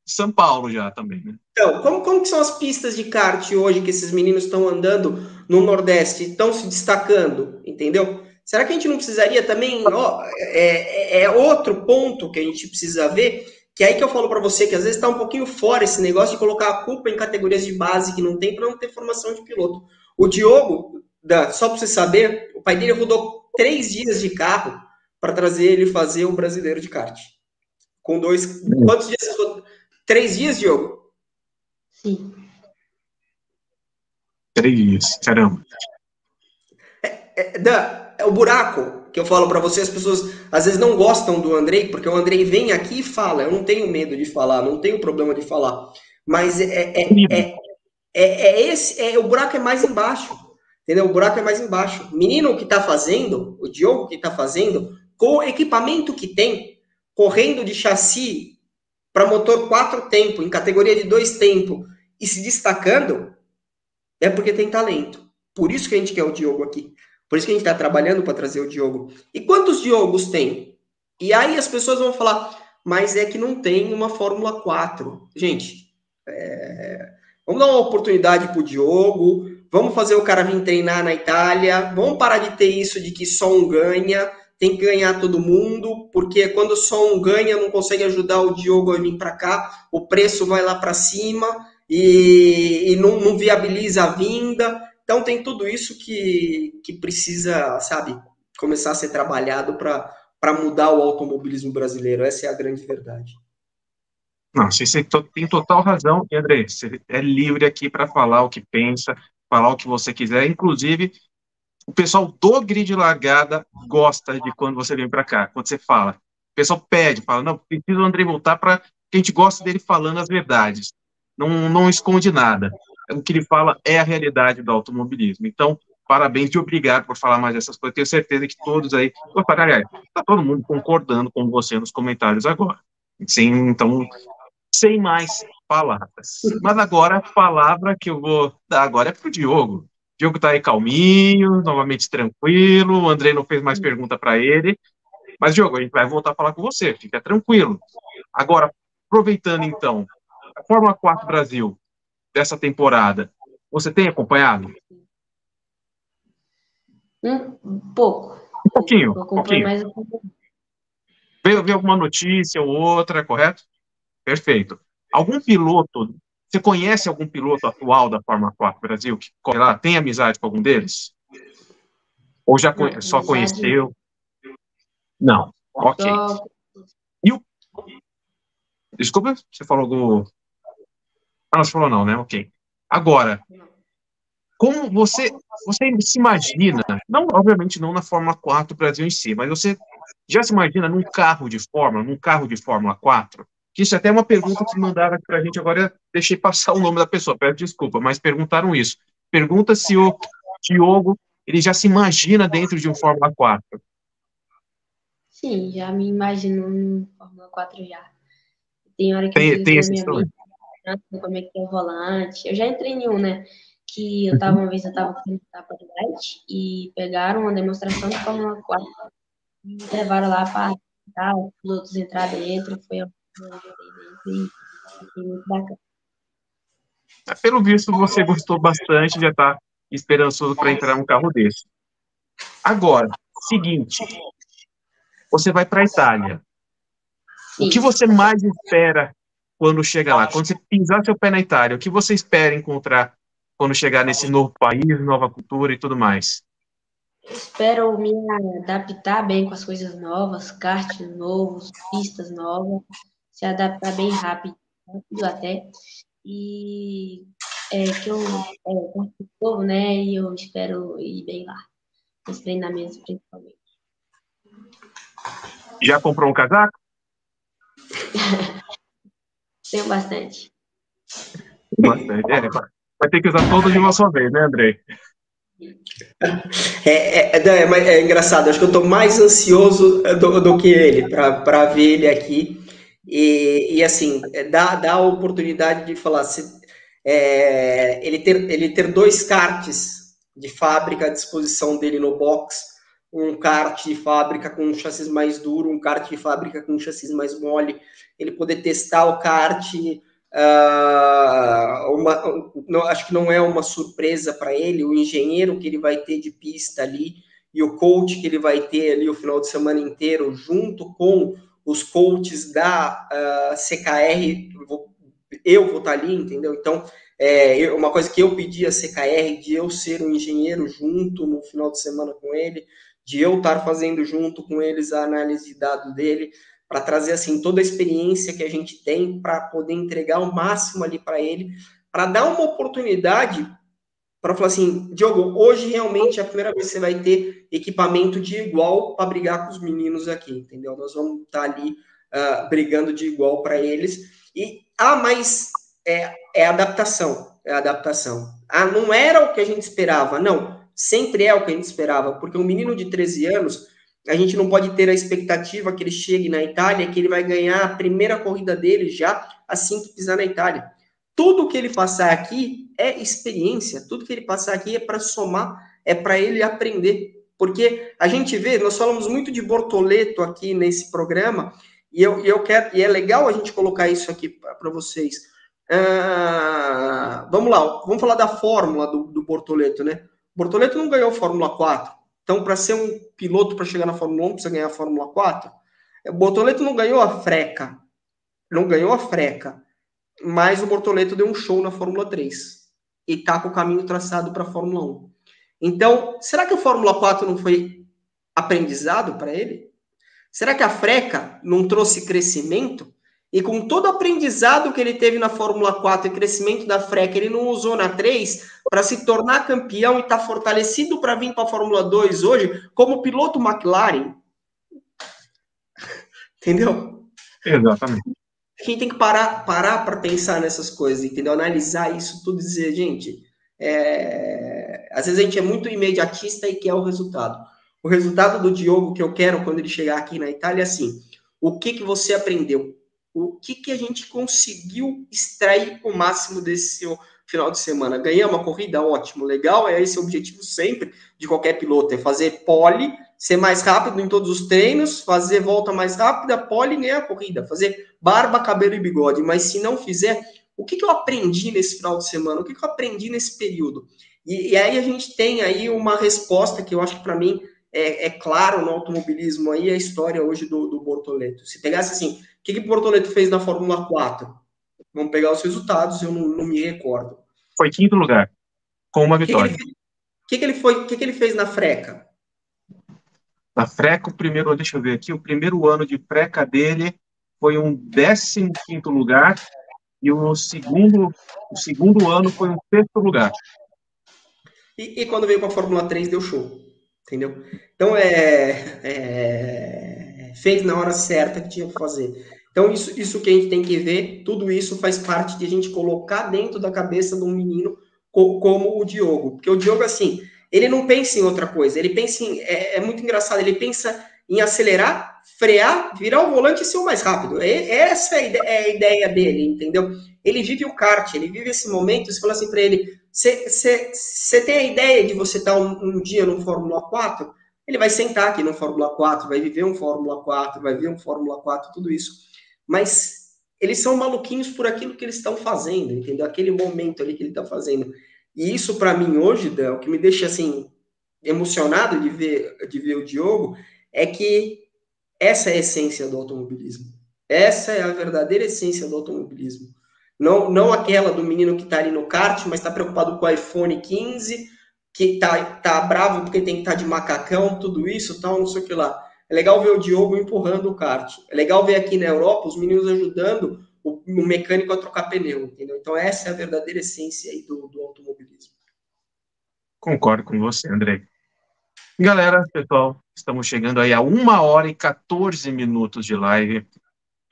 são Paulo já também, né? Então, como, como que são as pistas de kart hoje que esses meninos estão andando no Nordeste, estão se destacando, entendeu? Será que a gente não precisaria também, ó, é, é, é outro ponto que a gente precisa ver, que é aí que eu falo para você que às vezes está um pouquinho fora esse negócio de colocar a culpa em categorias de base que não tem para não ter formação de piloto. O Diogo, da, só para você saber, o pai dele rodou três dias de carro para trazer ele fazer o brasileiro de kart. Com dois. Quantos dias você rodou? Três dias, Diogo? Sim. Três dias, caramba. É, é, Dan, é o buraco que eu falo para você, as pessoas às vezes não gostam do Andrei, porque o Andrei vem aqui e fala. Eu não tenho medo de falar, não tenho problema de falar. Mas é, é, é, é, é esse, é, o buraco é mais embaixo. Entendeu? O buraco é mais embaixo. O menino que está fazendo, o Diogo que está fazendo, com o equipamento que tem, correndo de chassi para motor quatro tempo, em categoria de dois tempo, e se destacando, é porque tem talento. Por isso que a gente quer o Diogo aqui. Por isso que a gente está trabalhando para trazer o Diogo. E quantos Diogos tem? E aí as pessoas vão falar, mas é que não tem uma Fórmula 4. Gente, é... vamos dar uma oportunidade para o Diogo, vamos fazer o cara vir treinar na Itália, vamos parar de ter isso de que só um ganha, tem que ganhar todo mundo, porque quando só um ganha, não consegue ajudar o Diogo a vir para cá, o preço vai lá para cima e, e não, não viabiliza a vinda. Então tem tudo isso que, que precisa, sabe, começar a ser trabalhado para mudar o automobilismo brasileiro. Essa é a grande verdade. Não, você tem total razão, André, você é livre aqui para falar o que pensa, falar o que você quiser. Inclusive, o pessoal do grid largada gosta de quando você vem para cá, quando você fala. O pessoal pede, fala, não, preciso o André voltar para a gente gosta dele falando as verdades. Não, não esconde nada o que ele fala é a realidade do automobilismo. Então, parabéns de obrigado por falar mais dessas coisas. Tenho certeza que todos aí, aliás, está todo mundo concordando com você nos comentários agora. Sem, então, sem mais palavras. Mas agora, a palavra que eu vou dar agora é para o Diogo. Diogo está aí calminho, novamente tranquilo. O André não fez mais pergunta para ele. Mas, Diogo, a gente vai voltar a falar com você, fica tranquilo. Agora, aproveitando então, a Fórmula 4 Brasil, dessa temporada, você tem acompanhado? Um pouco. Um pouquinho. Um pouquinho. Mais... Veio ver alguma notícia ou outra, correto? Perfeito. Algum piloto, você conhece algum piloto atual da Fórmula 4 Brasil que lá, tem amizade com algum deles? Ou já Não, só conheceu? Não. Ok. E o... Desculpa, você falou do ah, você falou não, né? Ok. Agora, como você, você se imagina, não, obviamente não na Fórmula 4 Brasil em si, mas você já se imagina num carro de Fórmula, num carro de Fórmula 4? Que isso é até uma pergunta que mandaram aqui pra gente, agora deixei passar o nome da pessoa, peço desculpa, mas perguntaram isso. Pergunta se o Diogo, ele já se imagina dentro de um Fórmula 4. Sim, já me imagino no Fórmula 4 já. Tem hora que tem, eu tem minha vida, como é que é o volante. Eu já entrei em um, né? Que eu tava, uma vez eu tava com etapa de light e pegaram uma demonstração de Fórmula 4 e levaram lá para os pilotos entrar dentro. Foi muito bacana. Pelo visto, você gostou bastante, já está esperançoso para entrar num carro desse. Agora, seguinte, você vai para a Itália. Sim. O que você mais espera quando chega lá? Quando você pisar seu pé na Itália, o que você espera encontrar quando chegar nesse novo país, nova cultura e tudo mais? Espero me adaptar bem com as coisas novas, kart novos, pistas novas, se adaptar bem rápido, rápido até. E é, que eu é, povo, né? E eu espero ir bem lá, nos treinamentos principalmente. Já comprou um casaco? Tenho bastante. Bastante. É, vai ter que usar todos de uma só vez, né, Andrei? É, é, é, é, é engraçado, acho que eu estou mais ansioso do, do que ele para ver ele aqui. E, e assim, é, dá, dá a oportunidade de falar, se, é, ele, ter, ele ter dois karts de fábrica à disposição dele no box, um kart de fábrica com um chassi mais duro, um kart de fábrica com um chassi mais mole, ele poder testar o kart. Uh, uma, não, acho que não é uma surpresa para ele, o engenheiro que ele vai ter de pista ali e o coach que ele vai ter ali o final de semana inteiro, junto com os coaches da uh, ah, CKR, eu vou estar ali, entendeu? Então, é, uma coisa que eu pedi a CKR, de eu ser um engenheiro junto no final de semana com ele, de eu estar fazendo junto com eles a análise de dados dele, para trazer assim toda a experiência que a gente tem para poder entregar o máximo ali para ele, para dar uma oportunidade para falar assim, Diogo, hoje realmente é a primeira vez que você vai ter equipamento de igual para brigar com os meninos aqui, entendeu? Nós vamos estar tá ali uh, brigando de igual para eles. E, ah, mas é, é adaptação, é adaptação. Ah, não era o que a gente esperava, não, sempre é o que a gente esperava, porque um menino de 13 anos, a gente não pode ter a expectativa que ele chegue na Itália, que ele vai ganhar a primeira corrida dele já assim que pisar na Itália. Tudo que ele passar aqui é experiência, tudo que ele passar aqui é para somar, é para ele aprender. Porque a gente vê, nós falamos muito de Bortoleto aqui nesse programa, e eu, eu quero, e é legal a gente colocar isso aqui para vocês. Uh, vamos lá, vamos falar da fórmula do, do Bortoleto, né? Bortoleto não ganhou Fórmula 4. Então, para ser um piloto para chegar na Fórmula 1, precisa ganhar a Fórmula 4. O Bortoleto não ganhou a freca. Não ganhou a freca. Mas o Bortoleto deu um show na Fórmula 3. E tá com o caminho traçado para a Fórmula 1. Então, será que o Fórmula 4 não foi aprendizado para ele? Será que a freca não trouxe crescimento? E com todo o aprendizado que ele teve na Fórmula 4 e crescimento da freca, ele não usou na 3 para se tornar campeão e estar tá fortalecido para vir para a Fórmula 2 hoje como piloto McLaren? Entendeu? Exatamente. A gente tem que parar parar para pensar nessas coisas, entendeu? Analisar isso tudo e dizer, gente, é... às vezes a gente é muito imediatista e quer o resultado. O resultado do Diogo que eu quero quando ele chegar aqui na Itália é assim: o que, que você aprendeu? o que, que a gente conseguiu extrair o máximo desse seu final de semana. Ganhar uma corrida, ótimo, legal, é esse o objetivo sempre de qualquer piloto, é fazer pole, ser mais rápido em todos os treinos, fazer volta mais rápida, pole ganhar a corrida, fazer barba, cabelo e bigode, mas se não fizer, o que, que eu aprendi nesse final de semana? O que, que eu aprendi nesse período? E, e aí a gente tem aí uma resposta que eu acho que para mim é, é, claro no automobilismo aí, a história hoje do, do Bortoleto. Se pegasse assim, que, que o Bortoleto fez na Fórmula 4? Vamos pegar os resultados, eu não, não me recordo. Foi quinto lugar, com uma vitória. O que, que, ele foi? que, que ele fez na Freca? Na Freca, o primeiro, deixa eu ver aqui, o primeiro ano de Freca dele foi um 15 quinto lugar e o segundo, o segundo ano foi um sexto lugar. E, e quando veio para a Fórmula 3 deu show, entendeu? Então é, é fez na hora certa que tinha que fazer. Então, isso, isso que a gente tem que ver, tudo isso faz parte de a gente colocar dentro da cabeça de um menino como o Diogo. Porque o Diogo, assim, ele não pensa em outra coisa, ele pensa em. É, é muito engraçado, ele pensa em acelerar, frear, virar o volante e ser o mais rápido. É, essa é a ideia dele, entendeu? Ele vive o kart, ele vive esse momento. Você fala assim para ele: você tem a ideia de você estar um, um dia no Fórmula 4? Ele vai sentar aqui no Fórmula 4, vai viver um Fórmula 4, vai ver um Fórmula 4, tudo isso mas eles são maluquinhos por aquilo que eles estão fazendo, entendeu? Aquele momento ali que ele está fazendo. E isso, para mim, hoje, Dan, o que me deixa, assim, emocionado de ver, de ver o Diogo, é que essa é a essência do automobilismo. Essa é a verdadeira essência do automobilismo. Não, não aquela do menino que está ali no kart, mas está preocupado com o iPhone 15, que tá, tá bravo porque tem que estar tá de macacão, tudo isso, tal, não sei o que lá. É legal ver o Diogo empurrando o kart. É legal ver aqui na Europa os meninos ajudando o, o mecânico a trocar pneu, entendeu? Então essa é a verdadeira essência aí do, do. Concordo com você, André. Galera, pessoal, estamos chegando aí a uma hora e 14 minutos de live.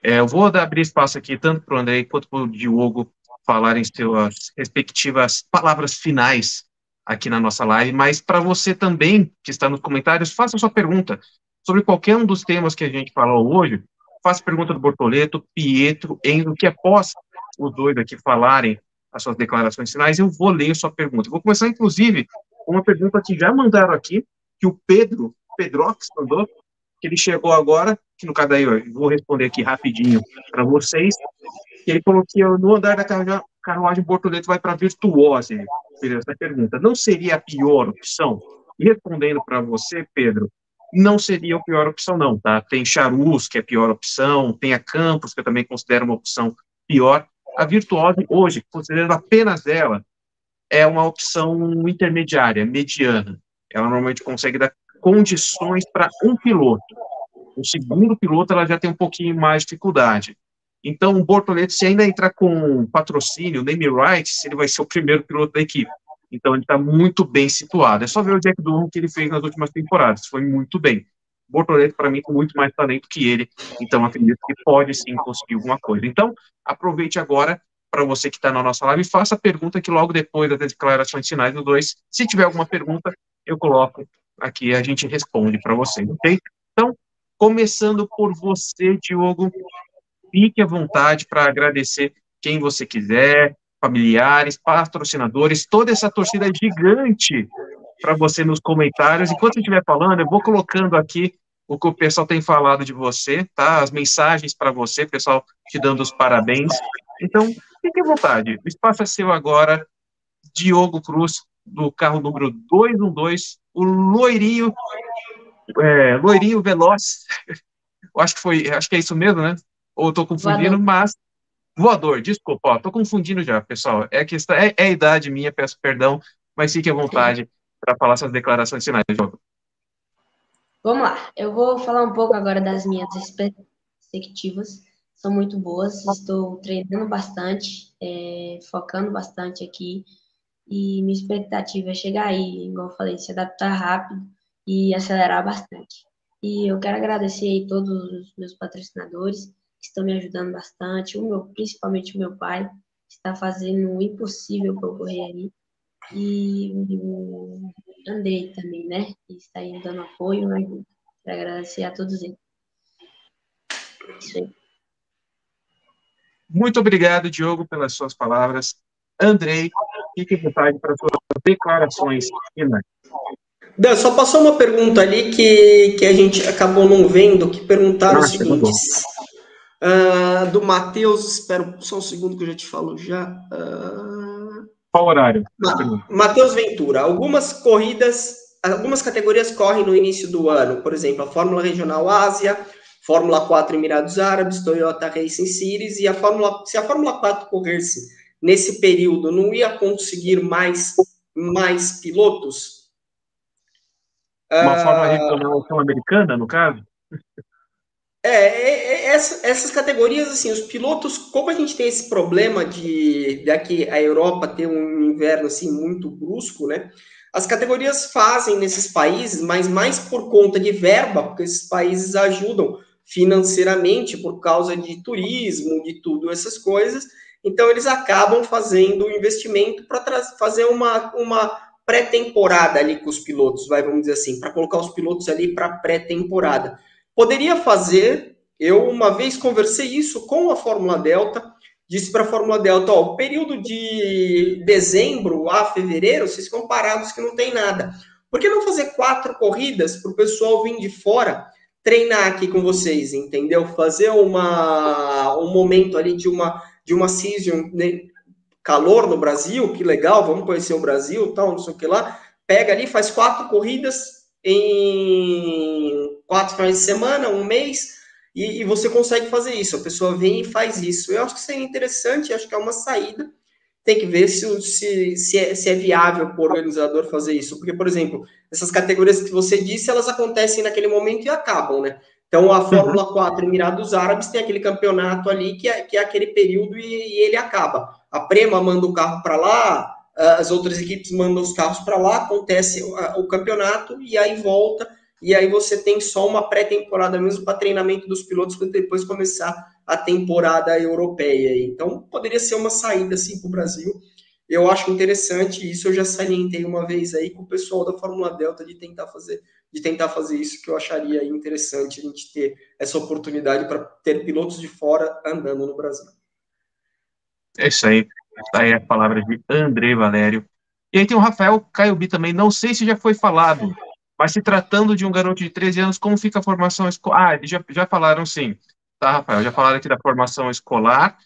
É, eu vou abrir espaço aqui tanto para o André quanto para o Diogo falarem suas respectivas palavras finais aqui na nossa live, mas para você também que está nos comentários, faça sua pergunta sobre qualquer um dos temas que a gente falou hoje, faça pergunta do Bortoleto, Pietro, Enzo, que após os dois aqui falarem as suas declarações finais, eu vou ler sua pergunta. vou começar, inclusive, com uma pergunta que já mandaram aqui, que o Pedro, Pedrox mandou, que ele chegou agora, que no caso aí, eu vou responder aqui rapidinho para vocês, que ele falou que no andar da carruagem Bortoleto vai para Virtuose, fez essa pergunta. Não seria a pior opção? E respondendo para você, Pedro, não seria a pior opção, não, tá? Tem Charus, que é a pior opção, tem a Campos, que eu também considero uma opção pior. A Virtuose, hoje, considerando apenas ela, é uma opção intermediária, mediana. Ela normalmente consegue dar condições para um piloto. O segundo piloto, ela já tem um pouquinho mais de dificuldade. Então, o Bortoleto, se ainda entrar com patrocínio, name rights, ele vai ser o primeiro piloto da equipe. Então, ele está muito bem situado. É só ver o Jack Durham que ele fez nas últimas temporadas. Foi muito bem. Bortoleto, para mim, tem muito mais talento que ele. Então, acredito que pode sim conseguir alguma coisa. Então, aproveite agora para você que está na nossa live, faça a pergunta que logo depois das declarações finais do dois, se tiver alguma pergunta, eu coloco aqui a gente responde para vocês, ok? Então, começando por você, Diogo, fique à vontade para agradecer quem você quiser, familiares, patrocinadores, toda essa torcida gigante para você nos comentários. Enquanto eu estiver falando, eu vou colocando aqui o que o pessoal tem falado de você, tá? As mensagens para você, pessoal te dando os parabéns. Então, fique à vontade. O espaço é seu agora. Diogo Cruz, do carro número 212, o loirinho, é, loirinho veloz. Eu acho que foi, acho que é isso mesmo, né? Ou estou confundindo, Voador. mas voador, desculpa, ó, tô confundindo já, pessoal. É que é, é a idade minha, peço perdão, mas fique à vontade para falar suas declarações finais, Diogo. Vamos lá, eu vou falar um pouco agora das minhas perspectivas. São muito boas, estou treinando bastante, é, focando bastante aqui. E minha expectativa é chegar aí, igual eu falei, se adaptar rápido e acelerar bastante. E eu quero agradecer aí todos os meus patrocinadores que estão me ajudando bastante, o meu, principalmente o meu pai, que está fazendo o impossível para eu correr aí. E o Andrei também, né? Que está aí dando apoio ajuda. Quero agradecer a todos eles. Isso aí. Muito obrigado, Diogo, pelas suas palavras. Andrei, fique à vontade para suas declarações finais. Dan, só passou uma pergunta ali que, que a gente acabou não vendo, que perguntaram ah, o seguinte. Uh, do Matheus, espera só um segundo que eu já te falo já. Uh... Qual horário? Matheus Ventura, algumas corridas, algumas categorias correm no início do ano, por exemplo, a Fórmula Regional Ásia, Fórmula 4 Emirados Árabes, Toyota Racing Series, e a Fórmula, se a Fórmula 4 corresse nesse período, não ia conseguir mais, mais pilotos? Uma uh, Fórmula Regional Sul-Americana, no caso? É, é, é essa, essas categorias, assim, os pilotos, como a gente tem esse problema de daqui a Europa ter um inverno assim muito brusco, né? As categorias fazem nesses países, mas mais por conta de verba, porque esses países ajudam financeiramente por causa de turismo, de tudo essas coisas. Então, eles acabam fazendo o investimento para fazer uma, uma pré-temporada ali com os pilotos, vai, vamos dizer assim, para colocar os pilotos ali para pré-temporada. Poderia fazer, eu uma vez conversei isso com a Fórmula Delta, disse para a Fórmula Delta, ó, o período de dezembro a fevereiro, vocês ficam parados que não tem nada. Por que não fazer quatro corridas para o pessoal vir de fora treinar aqui com vocês, entendeu? Fazer uma, um momento ali de uma, de uma season, né? calor no Brasil, que legal, vamos conhecer o Brasil, tal, não sei o que lá. Pega ali, faz quatro corridas em quatro finais de semana, um mês, e, e, você consegue fazer isso. A pessoa vem e faz isso. Eu acho que seria interessante, acho que é uma saída. Tem que ver se, se, se, é, se é viável para o organizador fazer isso. Porque, por exemplo, essas categorias que você disse, elas acontecem naquele momento e acabam, né? Então, a Fórmula uhum. 4 Emirados Árabes tem aquele campeonato ali que é, que é aquele período e, e ele acaba. A Prema manda o carro para lá, as outras equipes mandam os carros para lá, acontece o, o campeonato e aí volta. E aí você tem só uma pré-temporada mesmo para treinamento dos pilotos para depois começar a temporada europeia. Então, poderia ser uma saída assim para o Brasil eu acho interessante isso eu já salientei uma vez aí com o pessoal da Fórmula Delta de tentar fazer de tentar fazer isso que eu acharia interessante a gente ter essa oportunidade para ter pilotos de fora andando no Brasil. É isso aí. Tá aí a palavra de André Valério. E aí tem o Rafael Caio B também. Não sei se já foi falado, mas se tratando de um garoto de 13 anos, como fica a formação escolar? Ah, já, já falaram sim. Tá, Rafael? Já falaram aqui da formação escolar.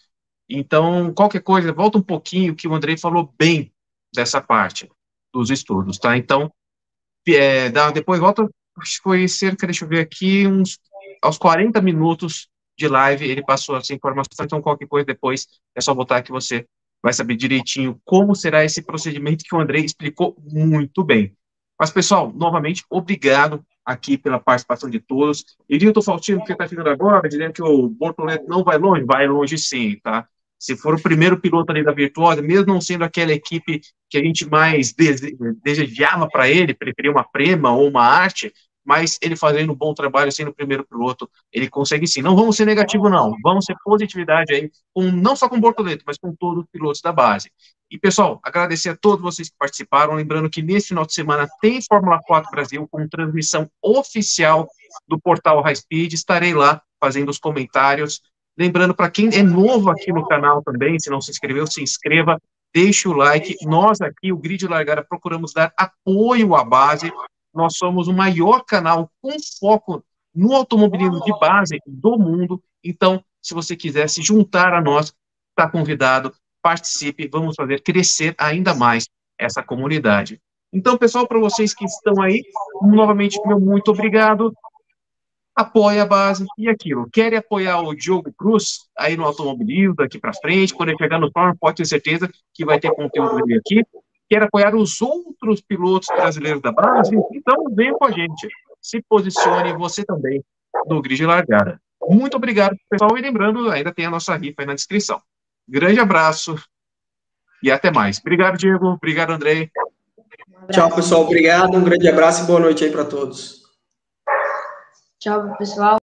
Então, qualquer coisa, volta um pouquinho que o Andrei falou bem dessa parte dos estudos, tá? Então, é, dá, depois volta, acho que foi cerca, deixa eu ver aqui, uns aos 40 minutos de live, ele passou essa informação, então qualquer coisa depois é só botar que você vai saber direitinho como será esse procedimento que o André explicou muito bem. Mas, pessoal, novamente, obrigado aqui pela participação de todos. E Vilton Faustino, que está ficando agora, dizendo que o Bortoleto não vai longe, vai longe sim, tá? Se for o primeiro piloto ali da Virtuosa, mesmo não sendo aquela equipe que a gente mais desejava para ele, preferia uma Prema ou uma Arte, mas ele fazendo um bom trabalho, sendo o primeiro piloto, ele consegue sim. Não vamos ser negativo, não. Vamos ser positividade aí, com, não só com o Bortoleto, mas com todos os pilotos da base. E, pessoal, agradecer a todos vocês que participaram. Lembrando que nesse final de semana tem Fórmula 4 Brasil com transmissão oficial do portal High Speed. Estarei lá fazendo os comentários. Lembrando, para quem é novo aqui no canal também, se não se inscreveu, se inscreva, deixe o like. Nós aqui, o Grid Largada, procuramos dar apoio à base nós somos o maior canal com foco no automobilismo de base do mundo. Então, se você quiser se juntar a nós, está convidado, participe, vamos fazer crescer ainda mais essa comunidade. Então, pessoal, para vocês que estão aí, novamente, meu muito obrigado. Apoie a base e aquilo. Quer apoiar o Diogo Cruz aí no automobilismo daqui para frente? Quando ele chegar no Farm, pode ter certeza que vai ter conteúdo dele aqui quer apoiar os outros pilotos brasileiros da base, então venha com a gente. Se posicione você também no grid largada. Muito obrigado, pessoal. E lembrando, ainda tem a nossa rifa aí na descrição. Grande abraço e até mais. Obrigado, Diego. Obrigado, Andrei. Tchau, pessoal. Obrigado. Um grande abraço e boa noite aí para todos. Tchau, pessoal.